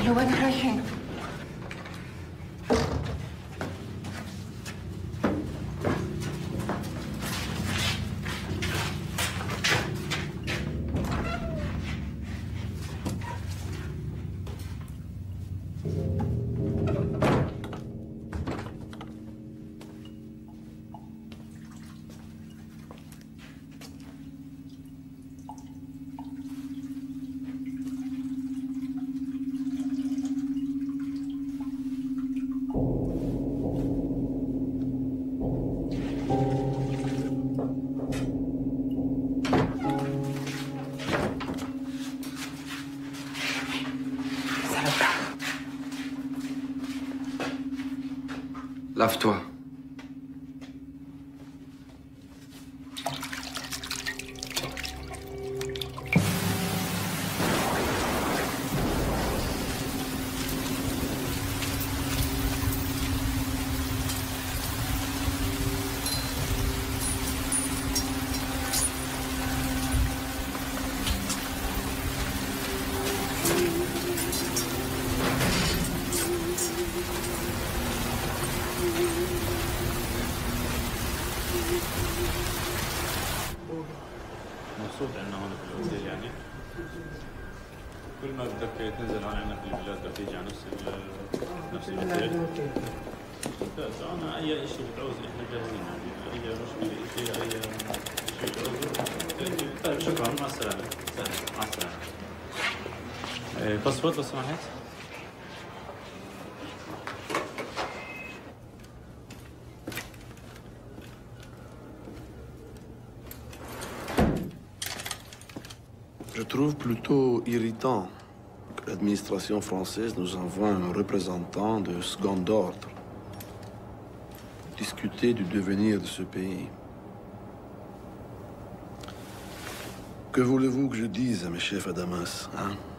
Speaker 10: Lohan
Speaker 8: Lave-toi.
Speaker 35: إيه، باسبور لو سمحت
Speaker 6: Je trouve plutôt irritant que l'administration française nous envoie un représentant de second ordre pour discuter du devenir de ce pays. Que voulez-vous que je dise à mes chefs à Damas, hein
Speaker 12: Cela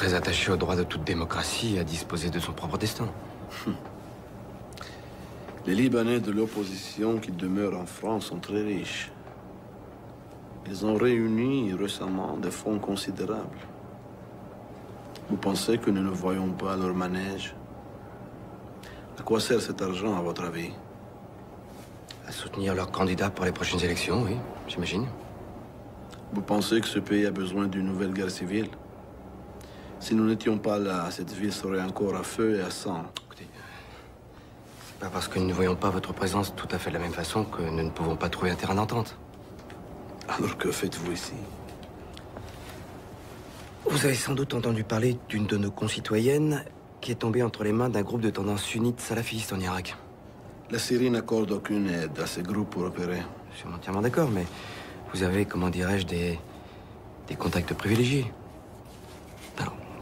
Speaker 8: Très attaché au droit de toute démocratie à disposer de son propre destin.
Speaker 6: Les Libanais de l'opposition qui demeurent en France sont très riches. Ils ont réuni récemment des fonds considérables. Vous pensez que nous ne voyons pas leur manège? À quoi sert cet argent, à votre avis?
Speaker 8: À soutenir leurs candidats pour les prochaines élections, oui, j'imagine.
Speaker 6: Vous pensez que ce pays a besoin d'une nouvelle guerre civile? Si nous n'étions pas là, cette ville serait encore à feu et à sang.
Speaker 8: C'est pas parce que nous ne voyons pas votre présence tout à fait de la même façon que nous ne pouvons pas trouver un terrain d'entente.
Speaker 6: Alors que faites-vous ici?
Speaker 8: Vous avez sans doute entendu parler d'une de nos concitoyennes qui est tombée entre les mains d'un groupe de tendance sunnite salafiste en Irak.
Speaker 6: La Syrie n'accorde aucune aide à ces groupes pour opérer.
Speaker 8: Je suis entièrement d'accord, mais vous avez, comment dirais-je, des, des contacts privilégiés.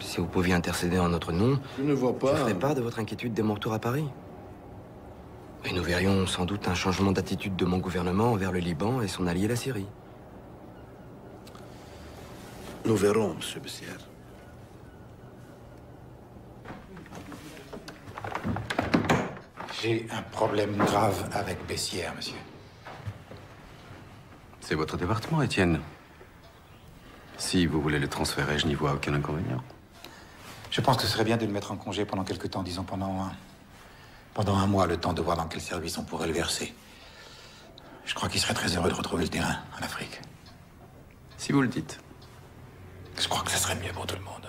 Speaker 8: Si vous pouviez intercéder en notre nom,
Speaker 6: Je ne vois pas.
Speaker 8: je ferais part de votre inquiétude dès mon retour à Paris. Et nous verrions sans doute un changement d'attitude de mon gouvernement envers le Liban et son allié la Syrie.
Speaker 6: Nous verrons, Monsieur Bessière.
Speaker 7: J'ai un problème grave avec Bessières, monsieur.
Speaker 36: C'est votre département, Étienne. Si vous voulez le transférer, je n'y vois aucun inconvénient.
Speaker 7: Je pense que ce serait bien de le mettre en congé pendant quelque temps, disons pendant un, pendant un mois, le temps de voir dans quel service on pourrait le verser. Je crois qu'il serait très heureux de retrouver le terrain en Afrique.
Speaker 36: Si vous le dites.
Speaker 7: Je crois que ce serait mieux pour tout le monde.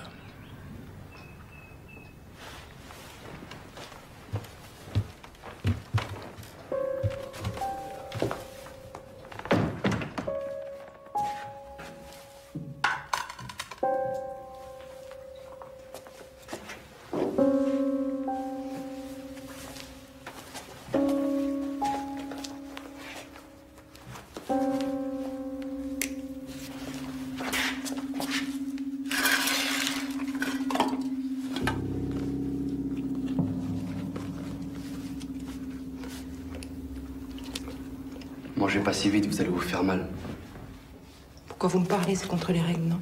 Speaker 10: C'est contre les règles, non?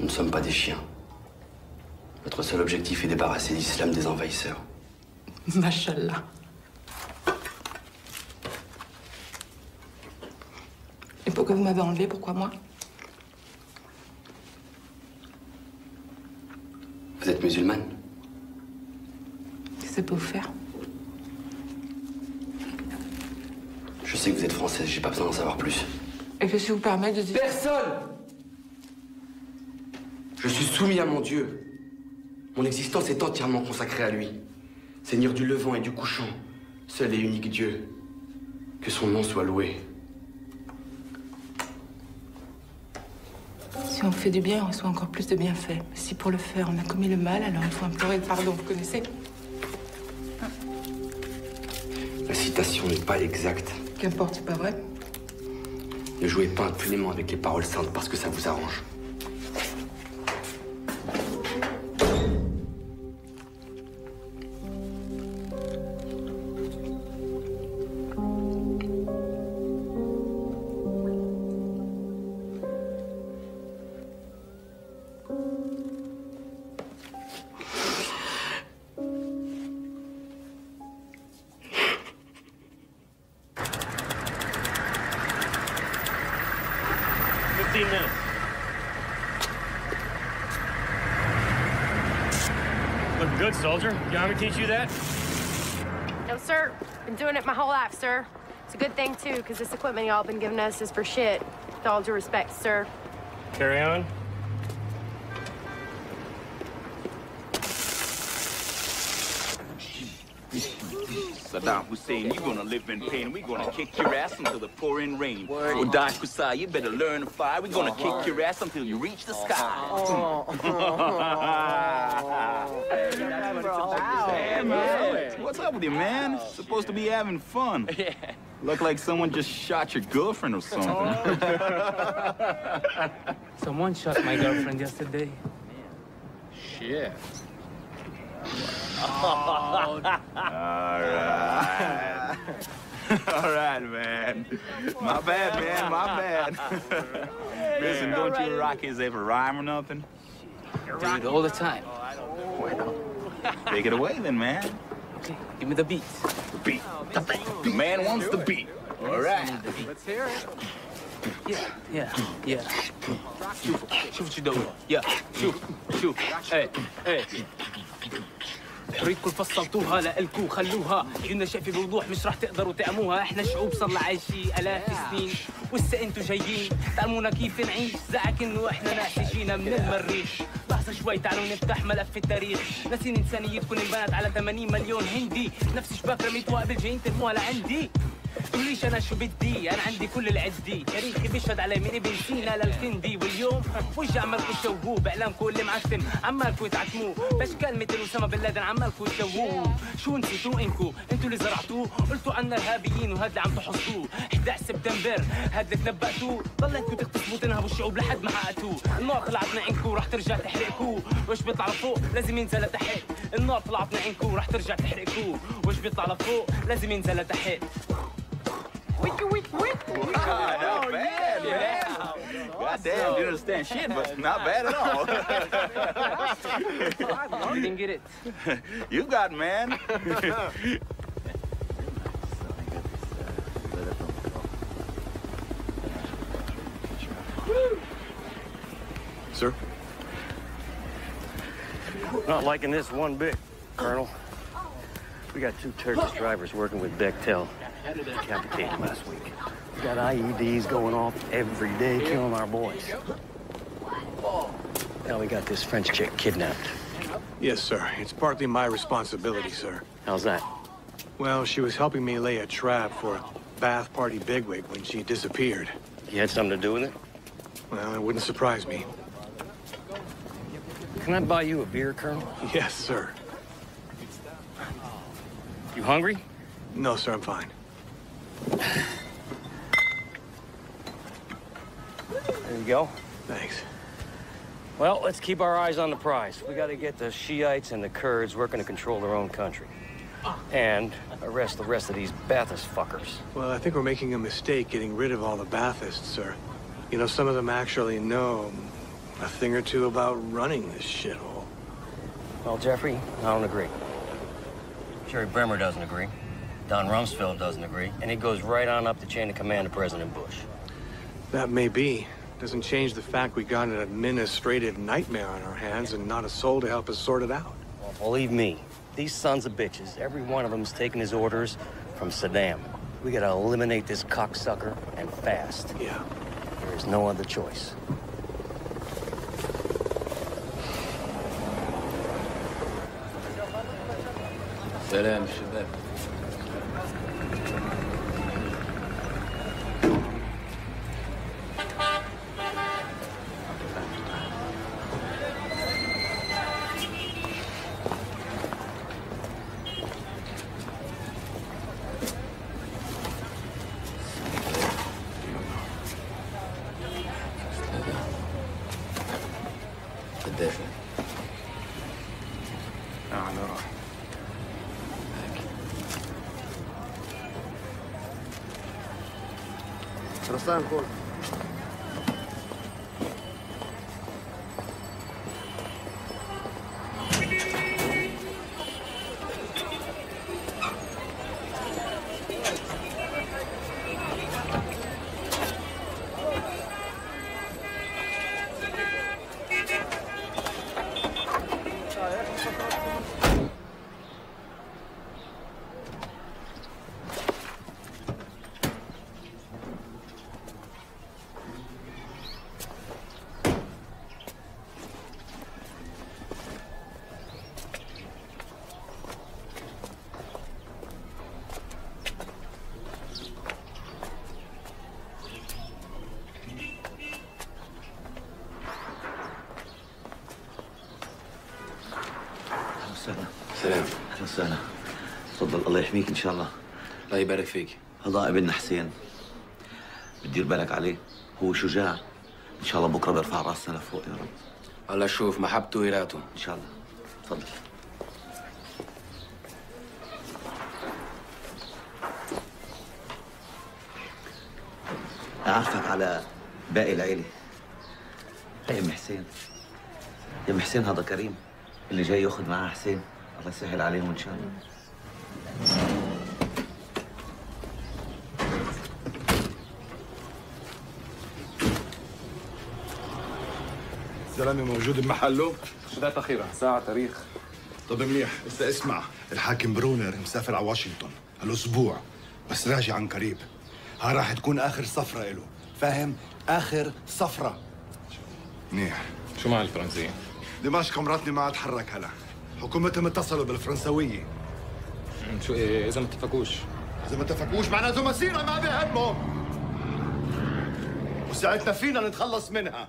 Speaker 3: Nous ne sommes pas des chiens. Notre seul objectif est débarrasser l'islam des envahisseurs.
Speaker 10: Machallah. Et pourquoi vous m'avez enlevé? Pourquoi moi?
Speaker 3: Vous êtes musulmane?
Speaker 10: Qu'est-ce que ça peut vous faire?
Speaker 3: Je sais que vous êtes française, j'ai pas besoin d'en savoir plus.
Speaker 10: Et que si vous permettez de dire...
Speaker 3: Personne Je suis soumis à mon Dieu. Mon existence est entièrement consacrée à lui. Seigneur du levant et du couchant, seul et unique Dieu. Que son nom soit loué.
Speaker 10: Si on fait du bien, on reçoit encore plus de bienfaits. Si pour le faire, on a commis le mal, alors il faut implorer le pardon, vous connaissez
Speaker 3: La citation n'est pas exacte.
Speaker 10: Qu'importe, c'est pas vrai
Speaker 3: Ne jouez pas impunément avec les paroles saintes parce que ça vous arrange.
Speaker 4: Looking good, soldier. You want me to teach you that?
Speaker 14: No, sir. Been doing it my whole life, sir. It's a good thing, too, because this equipment y'all been giving us is for shit. With all due respect, sir.
Speaker 4: Carry on.
Speaker 19: Saddam Hussein, you're gonna live in pain. We're gonna kick your ass until the pouring rain. Uday Kusai, you better learn to fly. We're gonna kick your ass until you reach the sky. Hey, man. What's up with you, man? Oh, Supposed to be having fun. Yeah. Look like someone just shot your girlfriend or something. Oh.
Speaker 37: Someone shot my girlfriend yesterday.
Speaker 19: Shit. All right. All right, man. My bad, man. My bad. Listen, don't you Rockies ever rhyme or nothing?
Speaker 37: Do it all the time.
Speaker 19: Well, take it away then, man.
Speaker 37: Okay, give me the beat.
Speaker 19: The beat. The beat. The man wants the beat. All right.
Speaker 37: Let's hear it. Yeah, yeah, yeah. Shoot, shoot what you doing. Yeah, shoot, shoot. Hey, hey. حريتكم فصلتوها لإلكوا خلوها. عيوننا شايفة بوضوح مش راح تقدروا تعموها إحنا شعوب صار لها عايشين آلاف السنين. ولسه أنتوا جايين تعلمونا كيف نعيش. زعك إنه إحنا ناس جينا من المريخ. لحظة شوي تعالوا نفتح ملف التاريخ. ناسين إنسانيتكم انبنت على 80 مليون هندي. نفس شباك رميتوها قبل جايين ترموها لعندي. تقوليش أنا شو بدي؟ أنا عندي كل العدي. تاريخي بيشهد علي من ابن سينا للكندي واليوم وجه عمالكوا تشوهوه باعلامكم اللي معتم عمالكوا تعتموه باشكال مثل أسامة بن لادن عمالكوا تشوهوه شو نسيتوا إنكو؟ أنتوا اللي زرعتوه قلتوا عنا ارهابيين وهذا اللي عم تحصوه 11 سبتمبر. هذا اللي تنبأتوه ضليتكوا تغتصبوا تنهبوا الشعوب لحد ما حققتوه النار طلعت من عينكم رح ترجع تحرقكوا وايش بيطلع لفوق؟ لازم ينزل لتحت. النار طلعت من عينكم رح ترجع تحرقكوا وايش بيطلع لفوق؟ لازم ينزل لتحت.
Speaker 19: Oh, not bad, man. God damn, didn't understand shit, but not bad at all.
Speaker 37: You didn't get it.
Speaker 19: you got, man.
Speaker 24: Sir?
Speaker 23: Not liking this one bit, Colonel. We got two Turkish drivers working with Bechtel. Decapitated last week. We got IEDs going off every day, killing our boys. Now we got this French chick kidnapped.
Speaker 24: Yes, sir. It's partly my responsibility, sir.
Speaker 23: How's that?
Speaker 24: Well, she was helping me lay a trap for a Bath Party bigwig when she disappeared.
Speaker 23: You had something to do with it?
Speaker 24: Well, it wouldn't surprise me.
Speaker 23: Can I buy you a beer, Colonel?
Speaker 24: Yes, sir.
Speaker 23: You hungry?
Speaker 24: No, sir, I'm fine.
Speaker 23: There you go.
Speaker 24: Thanks.
Speaker 23: Well, let's keep our eyes on the prize. We gotta get the Shiites and the Kurds working to control their own country. And arrest the rest of these Baathist fuckers.
Speaker 24: Well, I think we're making a mistake getting rid of all the Baathists, sir. You know, some of them actually know a thing or two about running this shithole.
Speaker 23: Well, Jeffrey, I don't agree. Jerry Bremer doesn't agree. Don Rumsfeld doesn't agree. And it goes right on up the chain of command to President Bush.
Speaker 24: That may be. Doesn't change the fact we got an administrative nightmare on our hands and not a soul to help us sort it out.
Speaker 23: Well, believe me, these sons of bitches, every one of them's taking his orders from Saddam. We gotta eliminate this cocksucker and fast.
Speaker 24: Yeah.
Speaker 23: There is no other choice.
Speaker 38: سلام شباب
Speaker 23: يبارك فيك.
Speaker 39: هذا ابننا حسين. بتدير بالك عليه. هو شجاع. إن شاء الله بكرة بيرفع رأسنا لفوق يا رب.
Speaker 23: الله شوف محبته ويراته.
Speaker 39: إن شاء الله. تفضل. اعرفك على باقي العيلة. هي أم حسين. يا أم حسين هذا كريم. اللي جاي ياخذ معاه حسين. الله يسهل عليهم إن شاء الله.
Speaker 2: زلمه موجود بمحله؟
Speaker 40: بدأت أخيرا ساعة تاريخ.
Speaker 2: طب منيح بس اسمع. الحاكم برونر مسافر على واشنطن هالاسبوع بس راجع عن قريب. ها راح تكون آخر صفرة له فاهم؟ آخر صفرة. منيح.
Speaker 5: شو مع الفرنسيين؟
Speaker 2: دمشق مراتني ما أتحرك هلا. حكومتهم اتصلوا بالفرنسوية.
Speaker 5: شو إيه إذا ما اتفقوش.
Speaker 2: إذا ما اتفقوش معناته مسيرة ما بيهمهم. وساعتنا فينا نتخلص منها.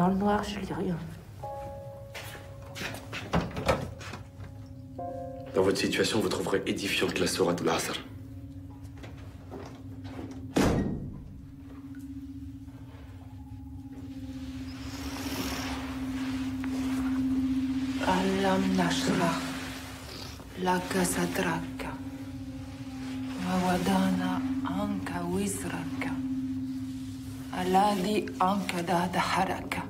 Speaker 14: Dans le noir, je lis rien.
Speaker 3: Dans votre situation, vous trouverez édifiante la Sourate al-Asr.
Speaker 10: Alam nashrah, laka sadraka, Wawadana anka wizraka, aladi anka dada haraka.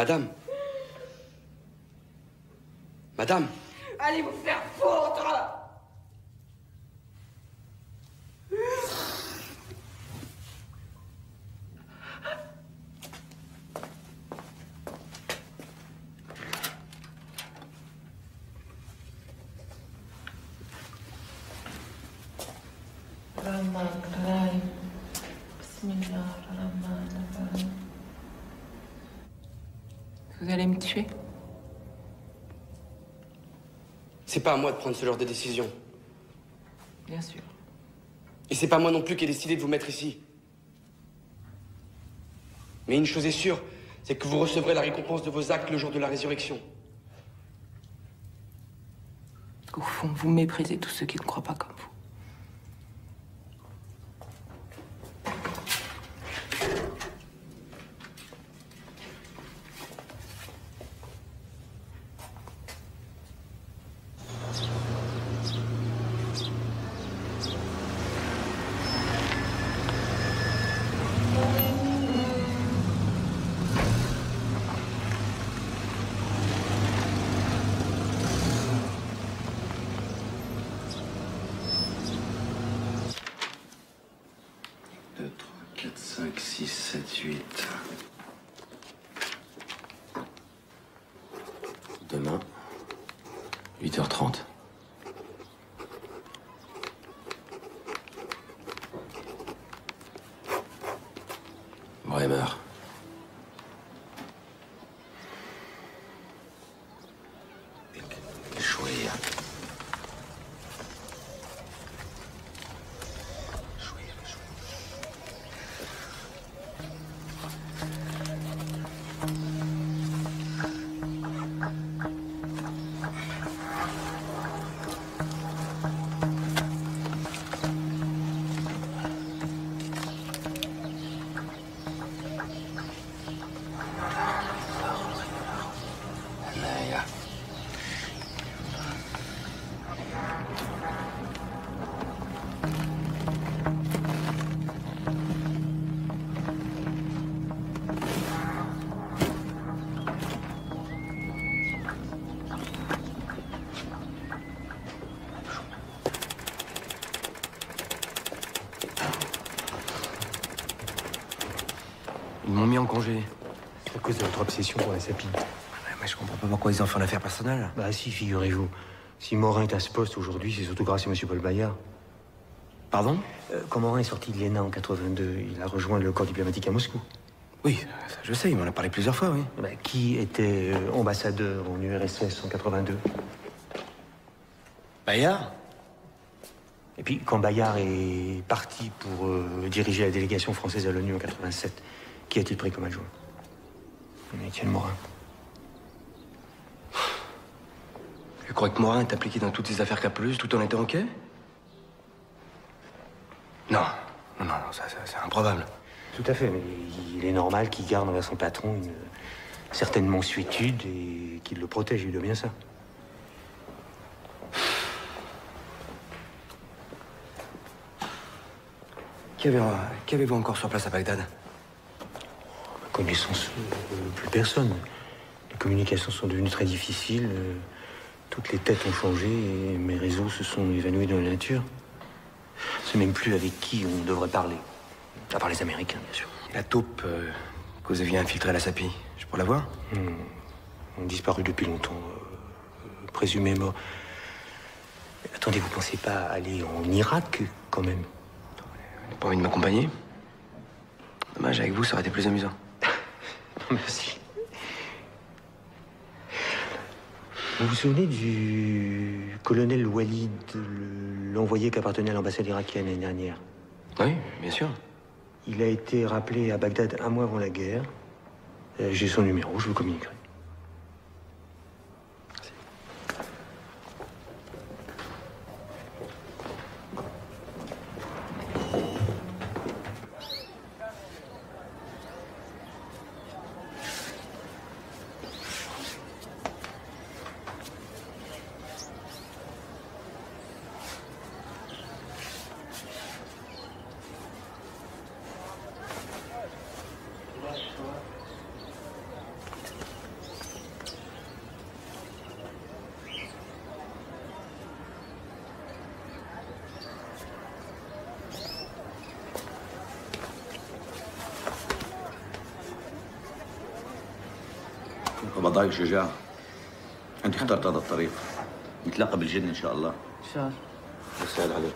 Speaker 3: Madame. Madame.
Speaker 10: Allez vous faire
Speaker 3: C'est pas à moi de prendre ce genre de décision.
Speaker 10: Bien sûr.
Speaker 3: Et c'est pas moi non plus qui ai décidé de vous mettre ici. Mais une chose est sûre, c'est que vous recevrez la récompense de vos actes le jour de la résurrection.
Speaker 10: Au fond, vous méprisez tous ceux qui ne croient pas comme vous.
Speaker 8: Congé.
Speaker 12: C'est à cause de votre obsession pour la sapine.
Speaker 8: Mais je comprends pas pourquoi ils en font une affaire personnelle.
Speaker 12: Bah si, figurez-vous. Si Morin est à ce poste aujourd'hui, c'est surtout grâce à M. Paul Bayard.
Speaker 8: Pardon?
Speaker 12: Euh, Quand Morin est sorti de l'ENA en 82, il a rejoint le corps diplomatique à Moscou.
Speaker 8: Oui, ça, je sais, il m'en a parlé plusieurs fois, oui.
Speaker 12: Bah, qui était euh, ambassadeur en URSS en 82
Speaker 8: Bayard?
Speaker 12: Et puis, quand Bayard est parti pour euh, diriger la délégation française à l'ONU en 87, qui a-t-il pris comme adjoint Étienne Morin.
Speaker 8: Tu crois que Morin est impliqué dans toutes ces affaires capeleuses tout en étant OK Non, non, non, ça, ça, c'est improbable.
Speaker 12: Tout à fait, mais il est normal qu'il garde envers son patron une certaine mansuétude et qu'il le protège, il doit bien ça.
Speaker 8: Qu'avez- Qu'avez-vous encore sur place à Bagdad?
Speaker 12: Connaissance, euh, plus personne. Les communications sont devenues très difficiles. euh, toutes les têtes ont changé et mes réseaux se sont évanouis dans la nature. C'est même plus avec qui on devrait parler. À part les Américains, bien sûr.
Speaker 8: La taupe euh, que vous aviez infiltrée à la SAPI, je pourrais la voir
Speaker 12: Hmm. On disparu depuis longtemps. euh, présumé mort. Mais Attendez, vous pensez pas aller en Irak, quand même?
Speaker 8: Pas envie de m'accompagner Dommage, avec vous, ça aurait été plus amusant.
Speaker 12: Merci. Vous vous souvenez du colonel Walid, le- l'envoyé qui appartenait à l'ambassade irakienne l'année dernière?
Speaker 8: Oui, bien sûr.
Speaker 12: Il a été rappelé à Bagdad un mois avant la guerre. Euh, J'ai son numéro, je vous communiquerai.
Speaker 39: ضايق شجاع. أنت اخترت هذا الطريق. نتلاقى بالجنة إن شاء الله.
Speaker 37: إن شاء الله.
Speaker 39: يسهل عليك.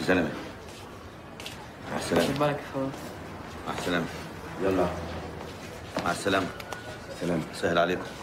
Speaker 39: يا زلمه مع السلامة.
Speaker 37: بالك
Speaker 39: مع السلامة. يلا. مع السلامة. سلام. سهل عليكم.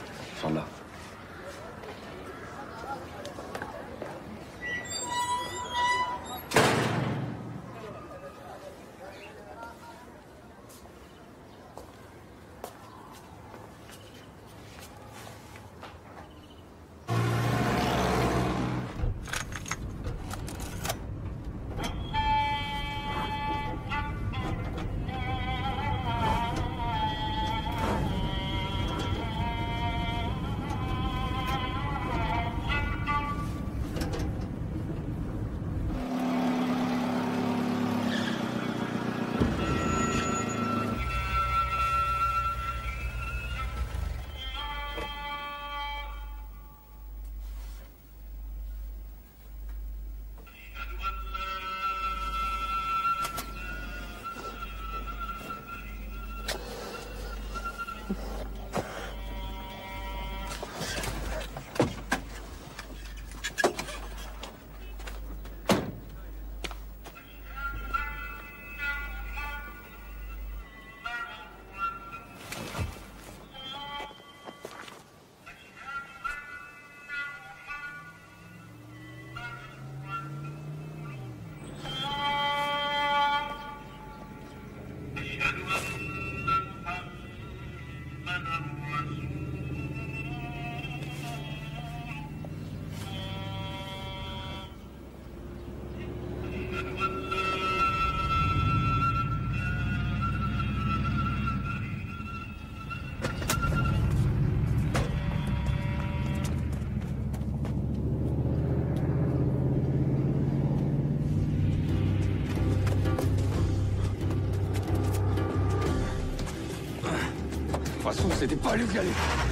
Speaker 30: C'était pas lui qui allait.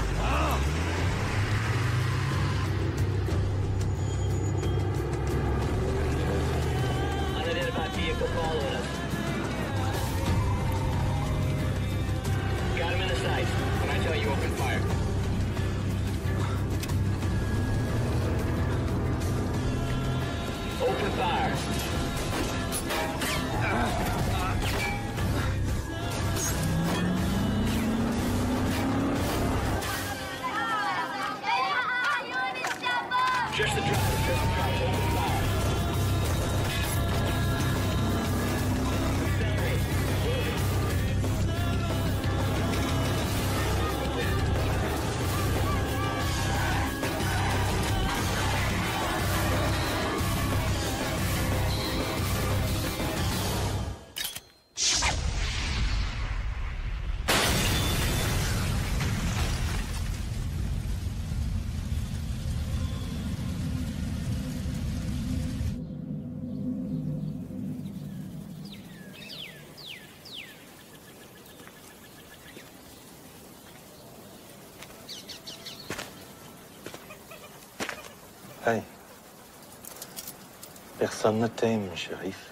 Speaker 41: Personne ne t'aime, shérif.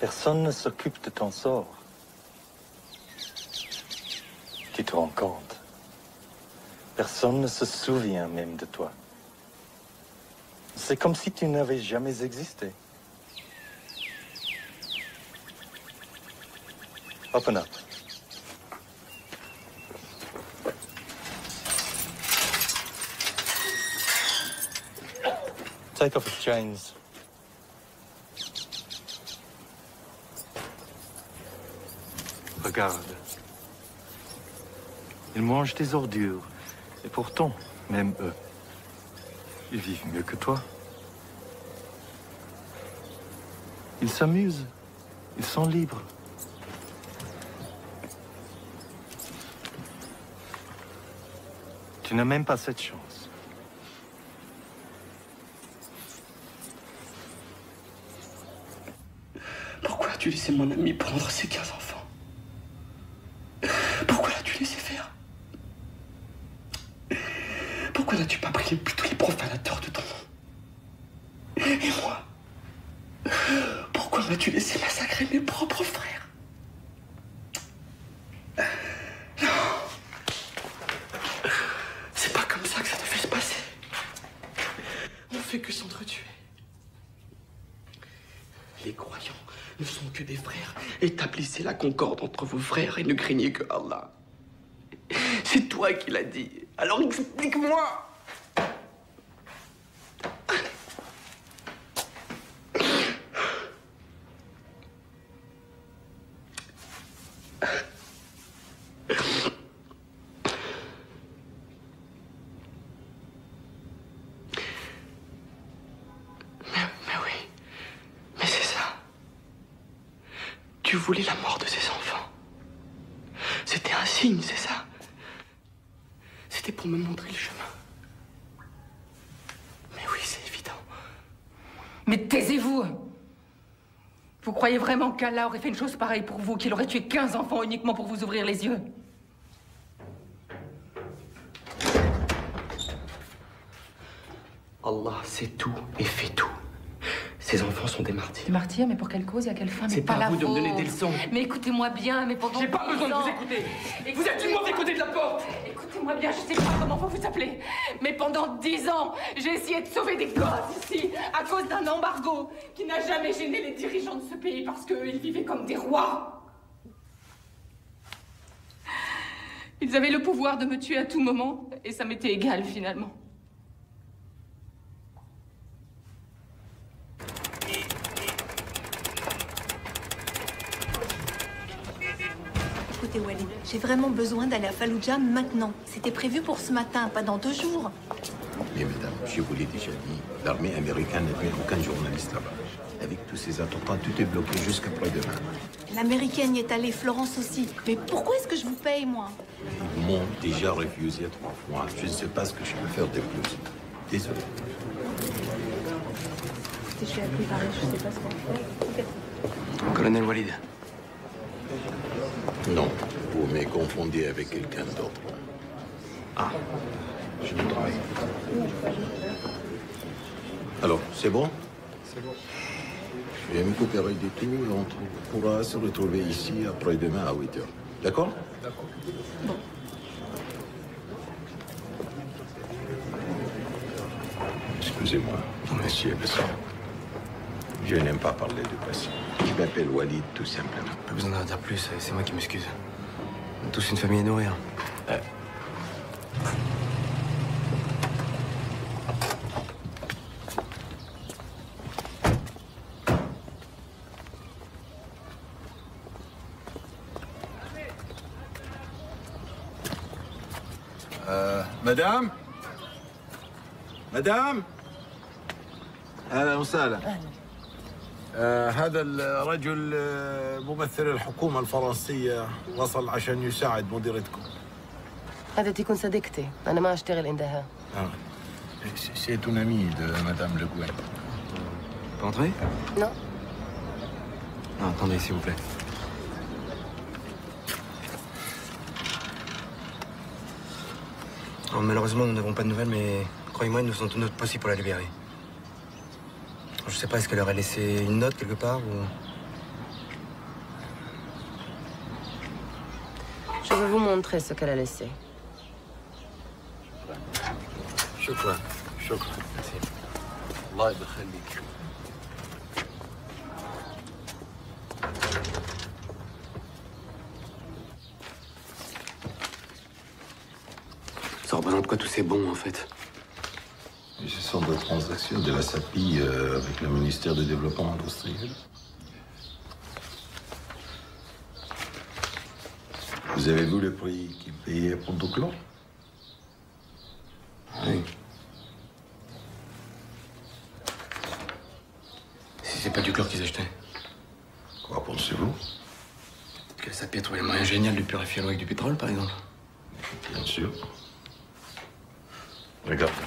Speaker 41: Personne ne s'occupe de ton sort. Tu te rends compte? Personne ne se souvient même de toi. C'est comme si tu n'avais jamais existé. Open up. Take off his chains. Regarde. Ils mangent des ordures. Et pourtant, même eux, ils vivent mieux que toi. Ils s'amusent. Ils sont libres. Tu n'as même pas cette chance.
Speaker 3: As-tu laissé mon ami prendre ces 15 enfants Pourquoi l'as-tu laissé faire Pourquoi n'as-tu pas pris plutôt les profanateurs de ton nom Et moi Pourquoi m'as-tu laissé massacrer mes propres frères Non C'est pas comme ça que ça devait se passer. On fait que s'entretuer. Les croyants ne sont que des frères. Établissez la concorde entre vos frères et ne craignez que Allah. C'est toi qui l'as dit. Alors explique-moi. Mais, mais oui, mais c'est ça. Tu voulais la mort de ces enfants. C'était un signe, c'est ça. C'était pour me montrer le chemin. Mais oui, c'est évident.
Speaker 10: Mais taisez-vous Vous croyez vraiment qu'Allah aurait fait une chose pareille pour vous, qu'il aurait tué 15 enfants uniquement pour vous ouvrir les yeux?
Speaker 3: Allah sait tout et fait tout. Ces enfants sont des martyrs.
Speaker 10: Des martyrs, mais pour quelle cause? Et à quelle fin?
Speaker 3: C'est pas à vous de me donner des leçons.
Speaker 10: Mais écoutez-moi bien, mais pendant
Speaker 3: J'ai pas
Speaker 10: 10
Speaker 3: besoin de vous écouter. Vous
Speaker 10: Écoutez-moi.
Speaker 3: êtes du mauvais côté de la porte.
Speaker 10: Écoutez-moi bien, je sais pas comment vous vous appelez, mais pendant 10 ans, j'ai essayé de sauver des gosses ici à cause d'un embargo qui n'a jamais gêné les dirigeants de ce pays parce qu'ils vivaient comme des rois. Ils avaient le pouvoir de me tuer à tout moment et ça m'était égal finalement.
Speaker 42: J'ai vraiment besoin d'aller à Fallujah maintenant. C'était prévu pour ce matin, pas dans deux jours.
Speaker 27: Mais madame, je vous l'ai déjà dit, l'armée américaine n'admet aucun journaliste là-bas. Avec tous ces attentats, tout est bloqué jusqu'après-demain.
Speaker 42: L'américaine y est allée, Florence aussi. Mais pourquoi est-ce que je vous paye, moi?
Speaker 27: Ils m'ont déjà refusé trois fois. Je ne sais pas ce que je peux faire de plus. Désolé.
Speaker 42: Je suis appelée par je sais pas ce qu'on fait.
Speaker 8: Colonel Walid.
Speaker 27: Non, vous me confondez avec quelqu'un d'autre. Ah, je me trompe. Alors, c'est bon?
Speaker 41: C'est bon.
Speaker 27: Je vais me coopérer du tout et on pourra se retrouver ici après-demain à 8 heures. D'accord?
Speaker 40: D'accord.
Speaker 27: Excusez-moi, monsieur Besson. Je n'aime pas parler de passé. Je m'appelle Walid, tout simplement.
Speaker 8: Pas besoin d'en dire plus, c'est moi qui m'excuse. On a tous une famille à nourrir.
Speaker 27: Euh, madame? Madame? Ah, on salle. Ah, آه هذا الرجل آه، ممثل الحكومة الفرنسية وصل عشان يساعد مديرتكم
Speaker 14: هذا تكون صديقتي أنا ما أشتغل عندها
Speaker 27: آه. C'est une amie de Madame Le Gouin.
Speaker 8: Pas entrer
Speaker 14: Non.
Speaker 8: Non, attendez, s'il vous plaît. Alors, malheureusement, nous n'avons pas de nouvelles, mais croyez-moi, nous faisons tout notre possible pour la libérer. Je sais pas, est-ce qu'elle aurait laissé une note quelque part ou...
Speaker 14: Je vais vous montrer ce qu'elle a laissé.
Speaker 27: شكرا شكرا الله يخليك
Speaker 8: Ça représente quoi tous ces bons, en fait
Speaker 27: Et Ce sont des transactions de la SAPI euh, avec le ministère du Développement industriel. Vous avez vu le prix qu'ils payaient pour Douclon
Speaker 8: Oui. Si c'est pas du chlore qu'ils achetaient.
Speaker 27: Quoi pensez-vous?
Speaker 8: Que ça peut trouver le moyen génial de purifier l'eau avec du pétrole, par exemple.
Speaker 27: Bien sûr. Regardez.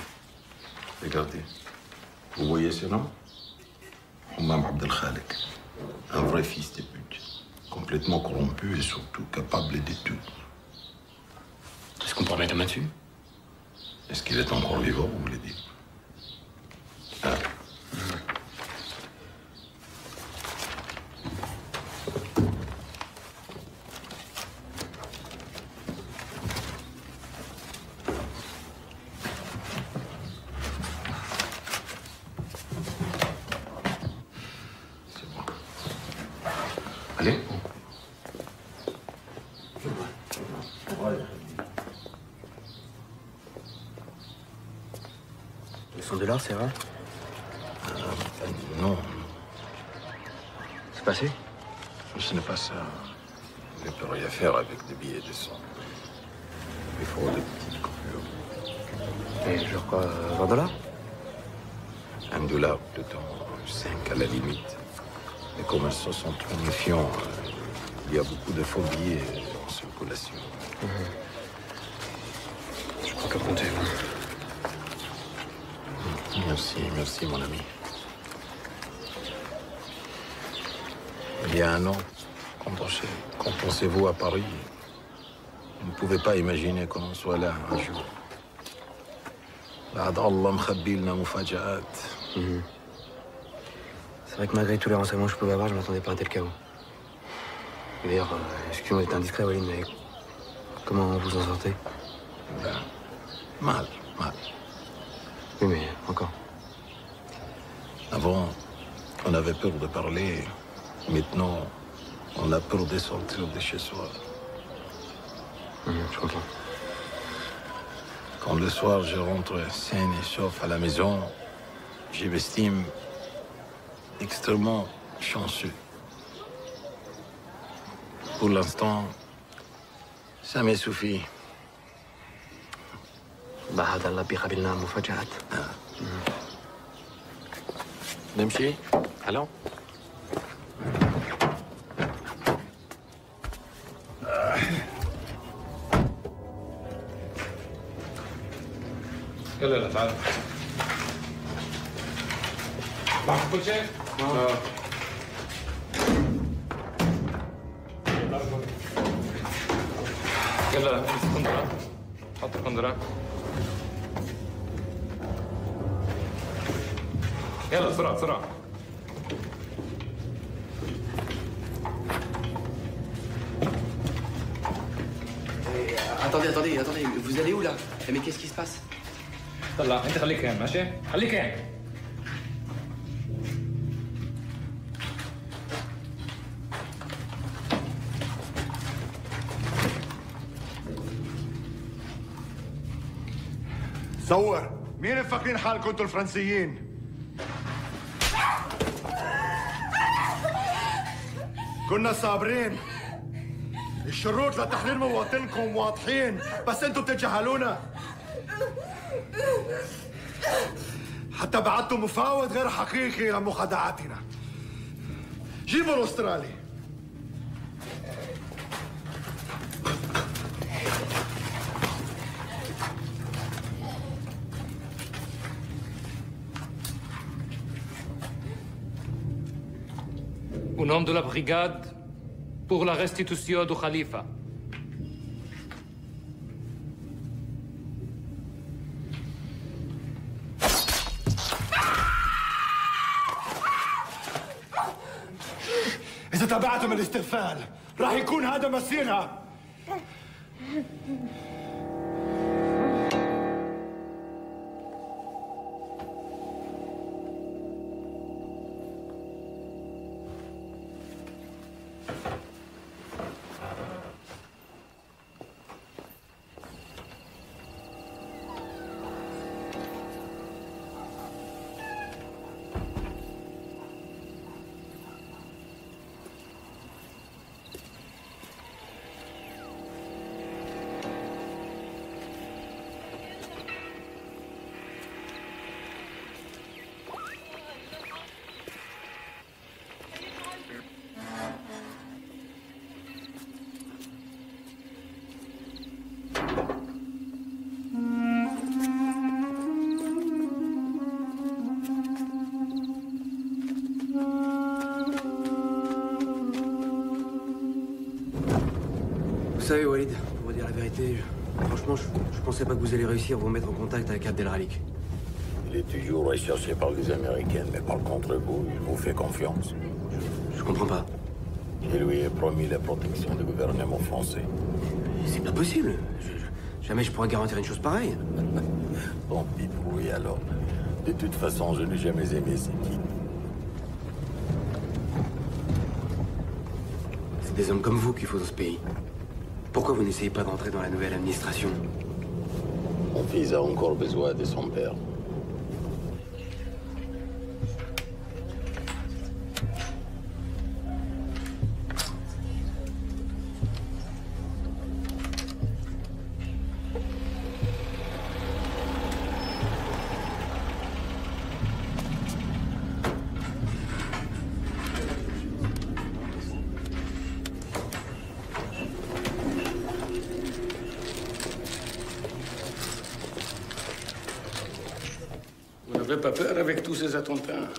Speaker 27: Voyez ce nom Oumam Abdel. Un vrai fils de pute. Complètement corrompu et surtout capable de tout.
Speaker 8: Est-ce qu'on pourrait mettre la main dessus?
Speaker 27: Est-ce qu'il est encore vivant, vous voulez dire Ah. Allez.
Speaker 8: Ils sont de l'or, c'est vrai
Speaker 27: Non,
Speaker 8: C'est passé
Speaker 27: ce n'est pas ça. On ne peut rien faire avec des billets de sang. Il faut des petites coupures.
Speaker 8: Et genre quoi, 20 dollars
Speaker 27: Un dollar, plutôt. Cinq à la limite. Mais comme elles se sont unifiants, euh, il y a beaucoup de faux billets
Speaker 8: je crois que comptez vous.
Speaker 27: Merci, merci, mon ami. Il y a un an, quand pensez-vous à Paris, vous ne pouvez pas imaginer qu'on en soit là un jour. Mhm.
Speaker 8: C'est vrai que malgré tous les renseignements que je pouvais avoir, je ne m'attendais pas à tel chaos. D'ailleurs, euh, excusez-moi d'être indiscret, Walid, mais comment vous en sortez?
Speaker 27: Ben, mal, mal.
Speaker 8: Oui, mais encore.
Speaker 27: Avant, on avait peur de parler. Maintenant, on a peur de sortir de chez soi.
Speaker 8: je comprends.
Speaker 27: Quand le soir je rentre sain et sauf à la maison, je m'estime extrêmement chanceux. Pour l'instant, ça me suffit.
Speaker 8: بعد الله بيقابلنا مفاجآت
Speaker 27: نمشي؟
Speaker 8: Allons.
Speaker 5: يلا يلا تعال معك كل شيء؟ لا اسكندرة حط اسكندرة يلا بسرعة بسرعة
Speaker 3: Attendez, attendez, attendez, vous allez où là Mais qu'est-ce qui se passe
Speaker 5: طلع انت خليك هنا ماشي؟ quand même
Speaker 2: صور مين مفكرين حالكم أنتوا الفرنسيين؟ كنا صابرين. الشروط لتحرير مواطنكم واضحين بس أنتوا بتتجاهلونا. حتى بعتوا مفاوض غير حقيقي لمخادعاتنا. جيبوا الأسترالي
Speaker 5: Au nom de la brigade, pour la restitution du Khalifa.
Speaker 2: إذا تبعتم الاستغفال راح يكون هذا مسيرها
Speaker 8: savez, Walid, pour vous dire la vérité, je- franchement, je, je pensais pas que vous allez réussir à vous mettre en contact avec Abdel Ralik.
Speaker 27: Il est toujours recherché par les Américains, mais par contre vous, il vous fait confiance.
Speaker 8: Je comprends pas.
Speaker 27: Il lui a promis la protection du gouvernement français.
Speaker 8: C'est pas possible. Je- je- jamais je pourrais garantir une chose pareille.
Speaker 27: Tant pis pour lui alors? De toute façon, je n'ai jamais aimé ces types.
Speaker 8: C'est des hommes comme vous qu'il faut dans ce pays. Pourquoi vous n'essayez pas d'entrer dans la nouvelle administration?
Speaker 27: Mon fils a encore besoin de son père.
Speaker 30: Ces attentats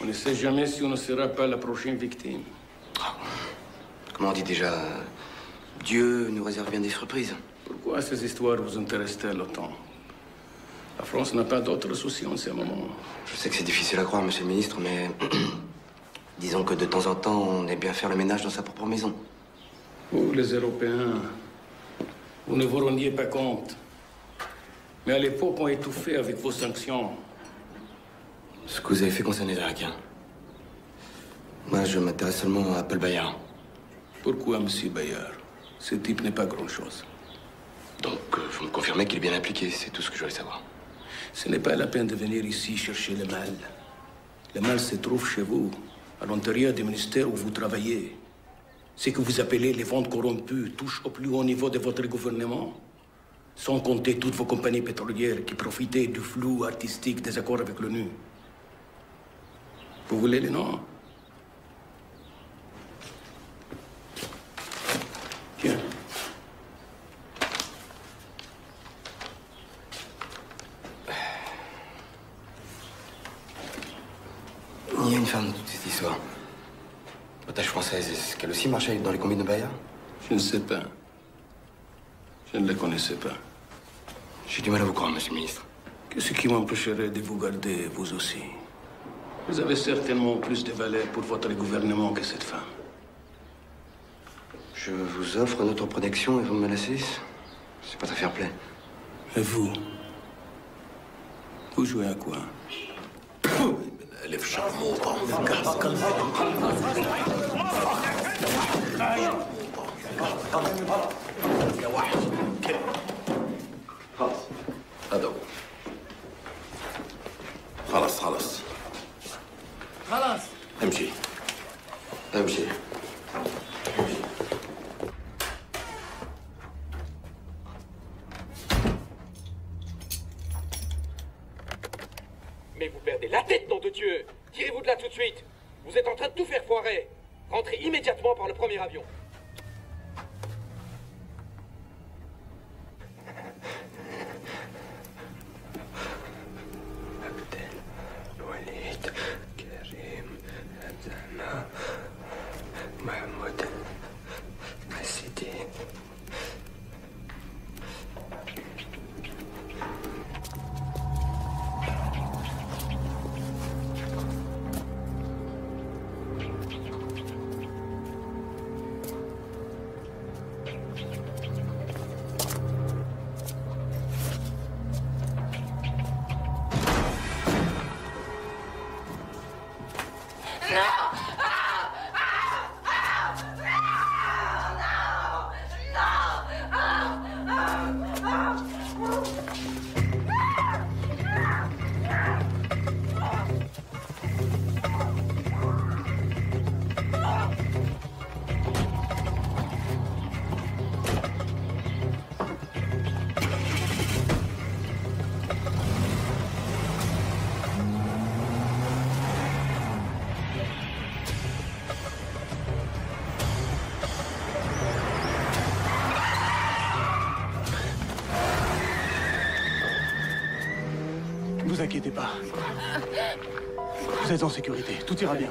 Speaker 30: On ne sait jamais si on ne sera pas la prochaine victime.
Speaker 8: Comment on dit déjà Dieu nous réserve bien des surprises.
Speaker 30: Pourquoi ces histoires vous intéressent-elles autant? La France n'a pas d'autres soucis en ce moment.
Speaker 8: Je sais que c'est difficile à croire, monsieur le ministre, mais disons que de temps en temps, on aime bien faire le ménage dans sa propre maison.
Speaker 30: Vous, les Européens, vous ne vous rendiez pas compte. Mais à l'époque, on étouffait avec vos sanctions.
Speaker 8: Ce que vous avez fait concerne les Irakiens. Moi, je m'intéresse seulement à Paul Bayard.
Speaker 30: Pourquoi, monsieur Bayard? Ce type n'est pas grand-chose.
Speaker 8: Donc, euh, vous me confirmez qu'il est bien impliqué, c'est tout ce que je voulais savoir.
Speaker 30: Ce n'est pas la peine de venir ici chercher le mal. Le mal se trouve chez vous, à l'intérieur du ministère où vous travaillez. Ce que vous appelez les ventes corrompues touche au plus haut niveau de votre gouvernement. Sans compter toutes vos compagnies pétrolières qui profitaient du flou artistique des accords avec l'ONU. Vous voulez les noms Tiens.
Speaker 8: Il y a une femme dans toute cette histoire. Otage française, est-ce qu'elle aussi marchait dans les combines de Bayard
Speaker 30: Je ne sais pas. Je ne la connaissais pas.
Speaker 8: J'ai du mal à vous croire, monsieur le ministre.
Speaker 30: Qu'est-ce qui m'empêcherait de vous garder, vous aussi? Vous avez certainement plus de valeur pour votre gouvernement que cette femme.
Speaker 8: Je vous offre notre protection et vous me C'est pas très fair-play.
Speaker 30: Et vous? Vous jouez à quoi?
Speaker 27: Charmant, pas en sécurité. Tout ira bien.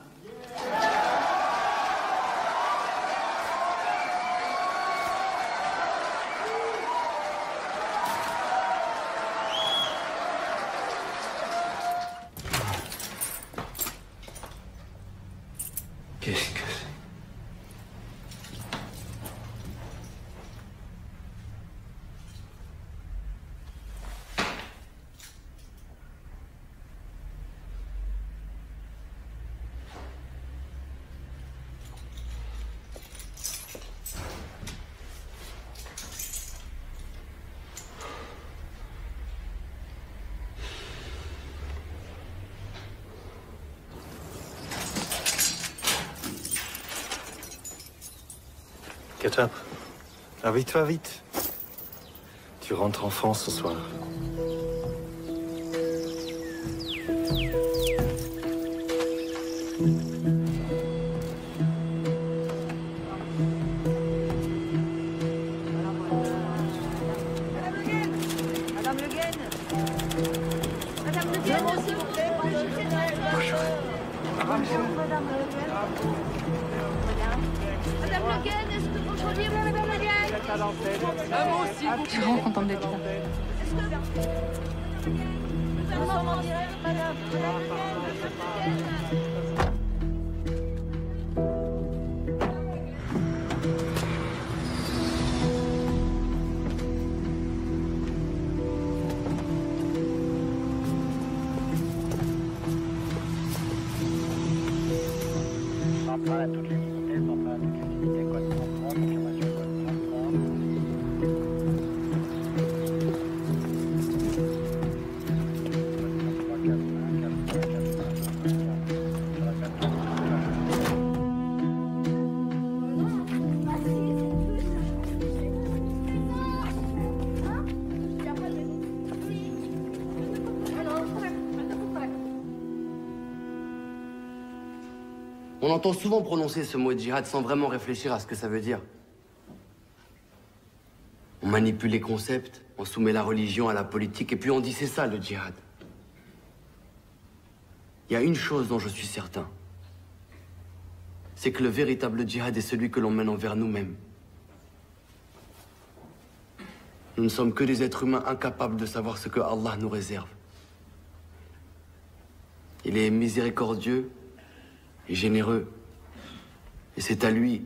Speaker 43: Habille-toi vite. Tu rentres en France ce soir.
Speaker 10: Je suis vraiment contente d'être là.
Speaker 44: Entend souvent prononcer ce mot djihad sans vraiment réfléchir à ce que ça veut dire. On manipule les concepts, on soumet la religion à la politique, et puis on dit c'est ça le djihad. Il y a une chose dont je suis certain. C'est que le véritable djihad est celui que l'on mène envers nous-mêmes. Nous ne sommes que des êtres humains incapables de savoir ce que Allah nous réserve. Il est miséricordieux et généreux. Et c'est à lui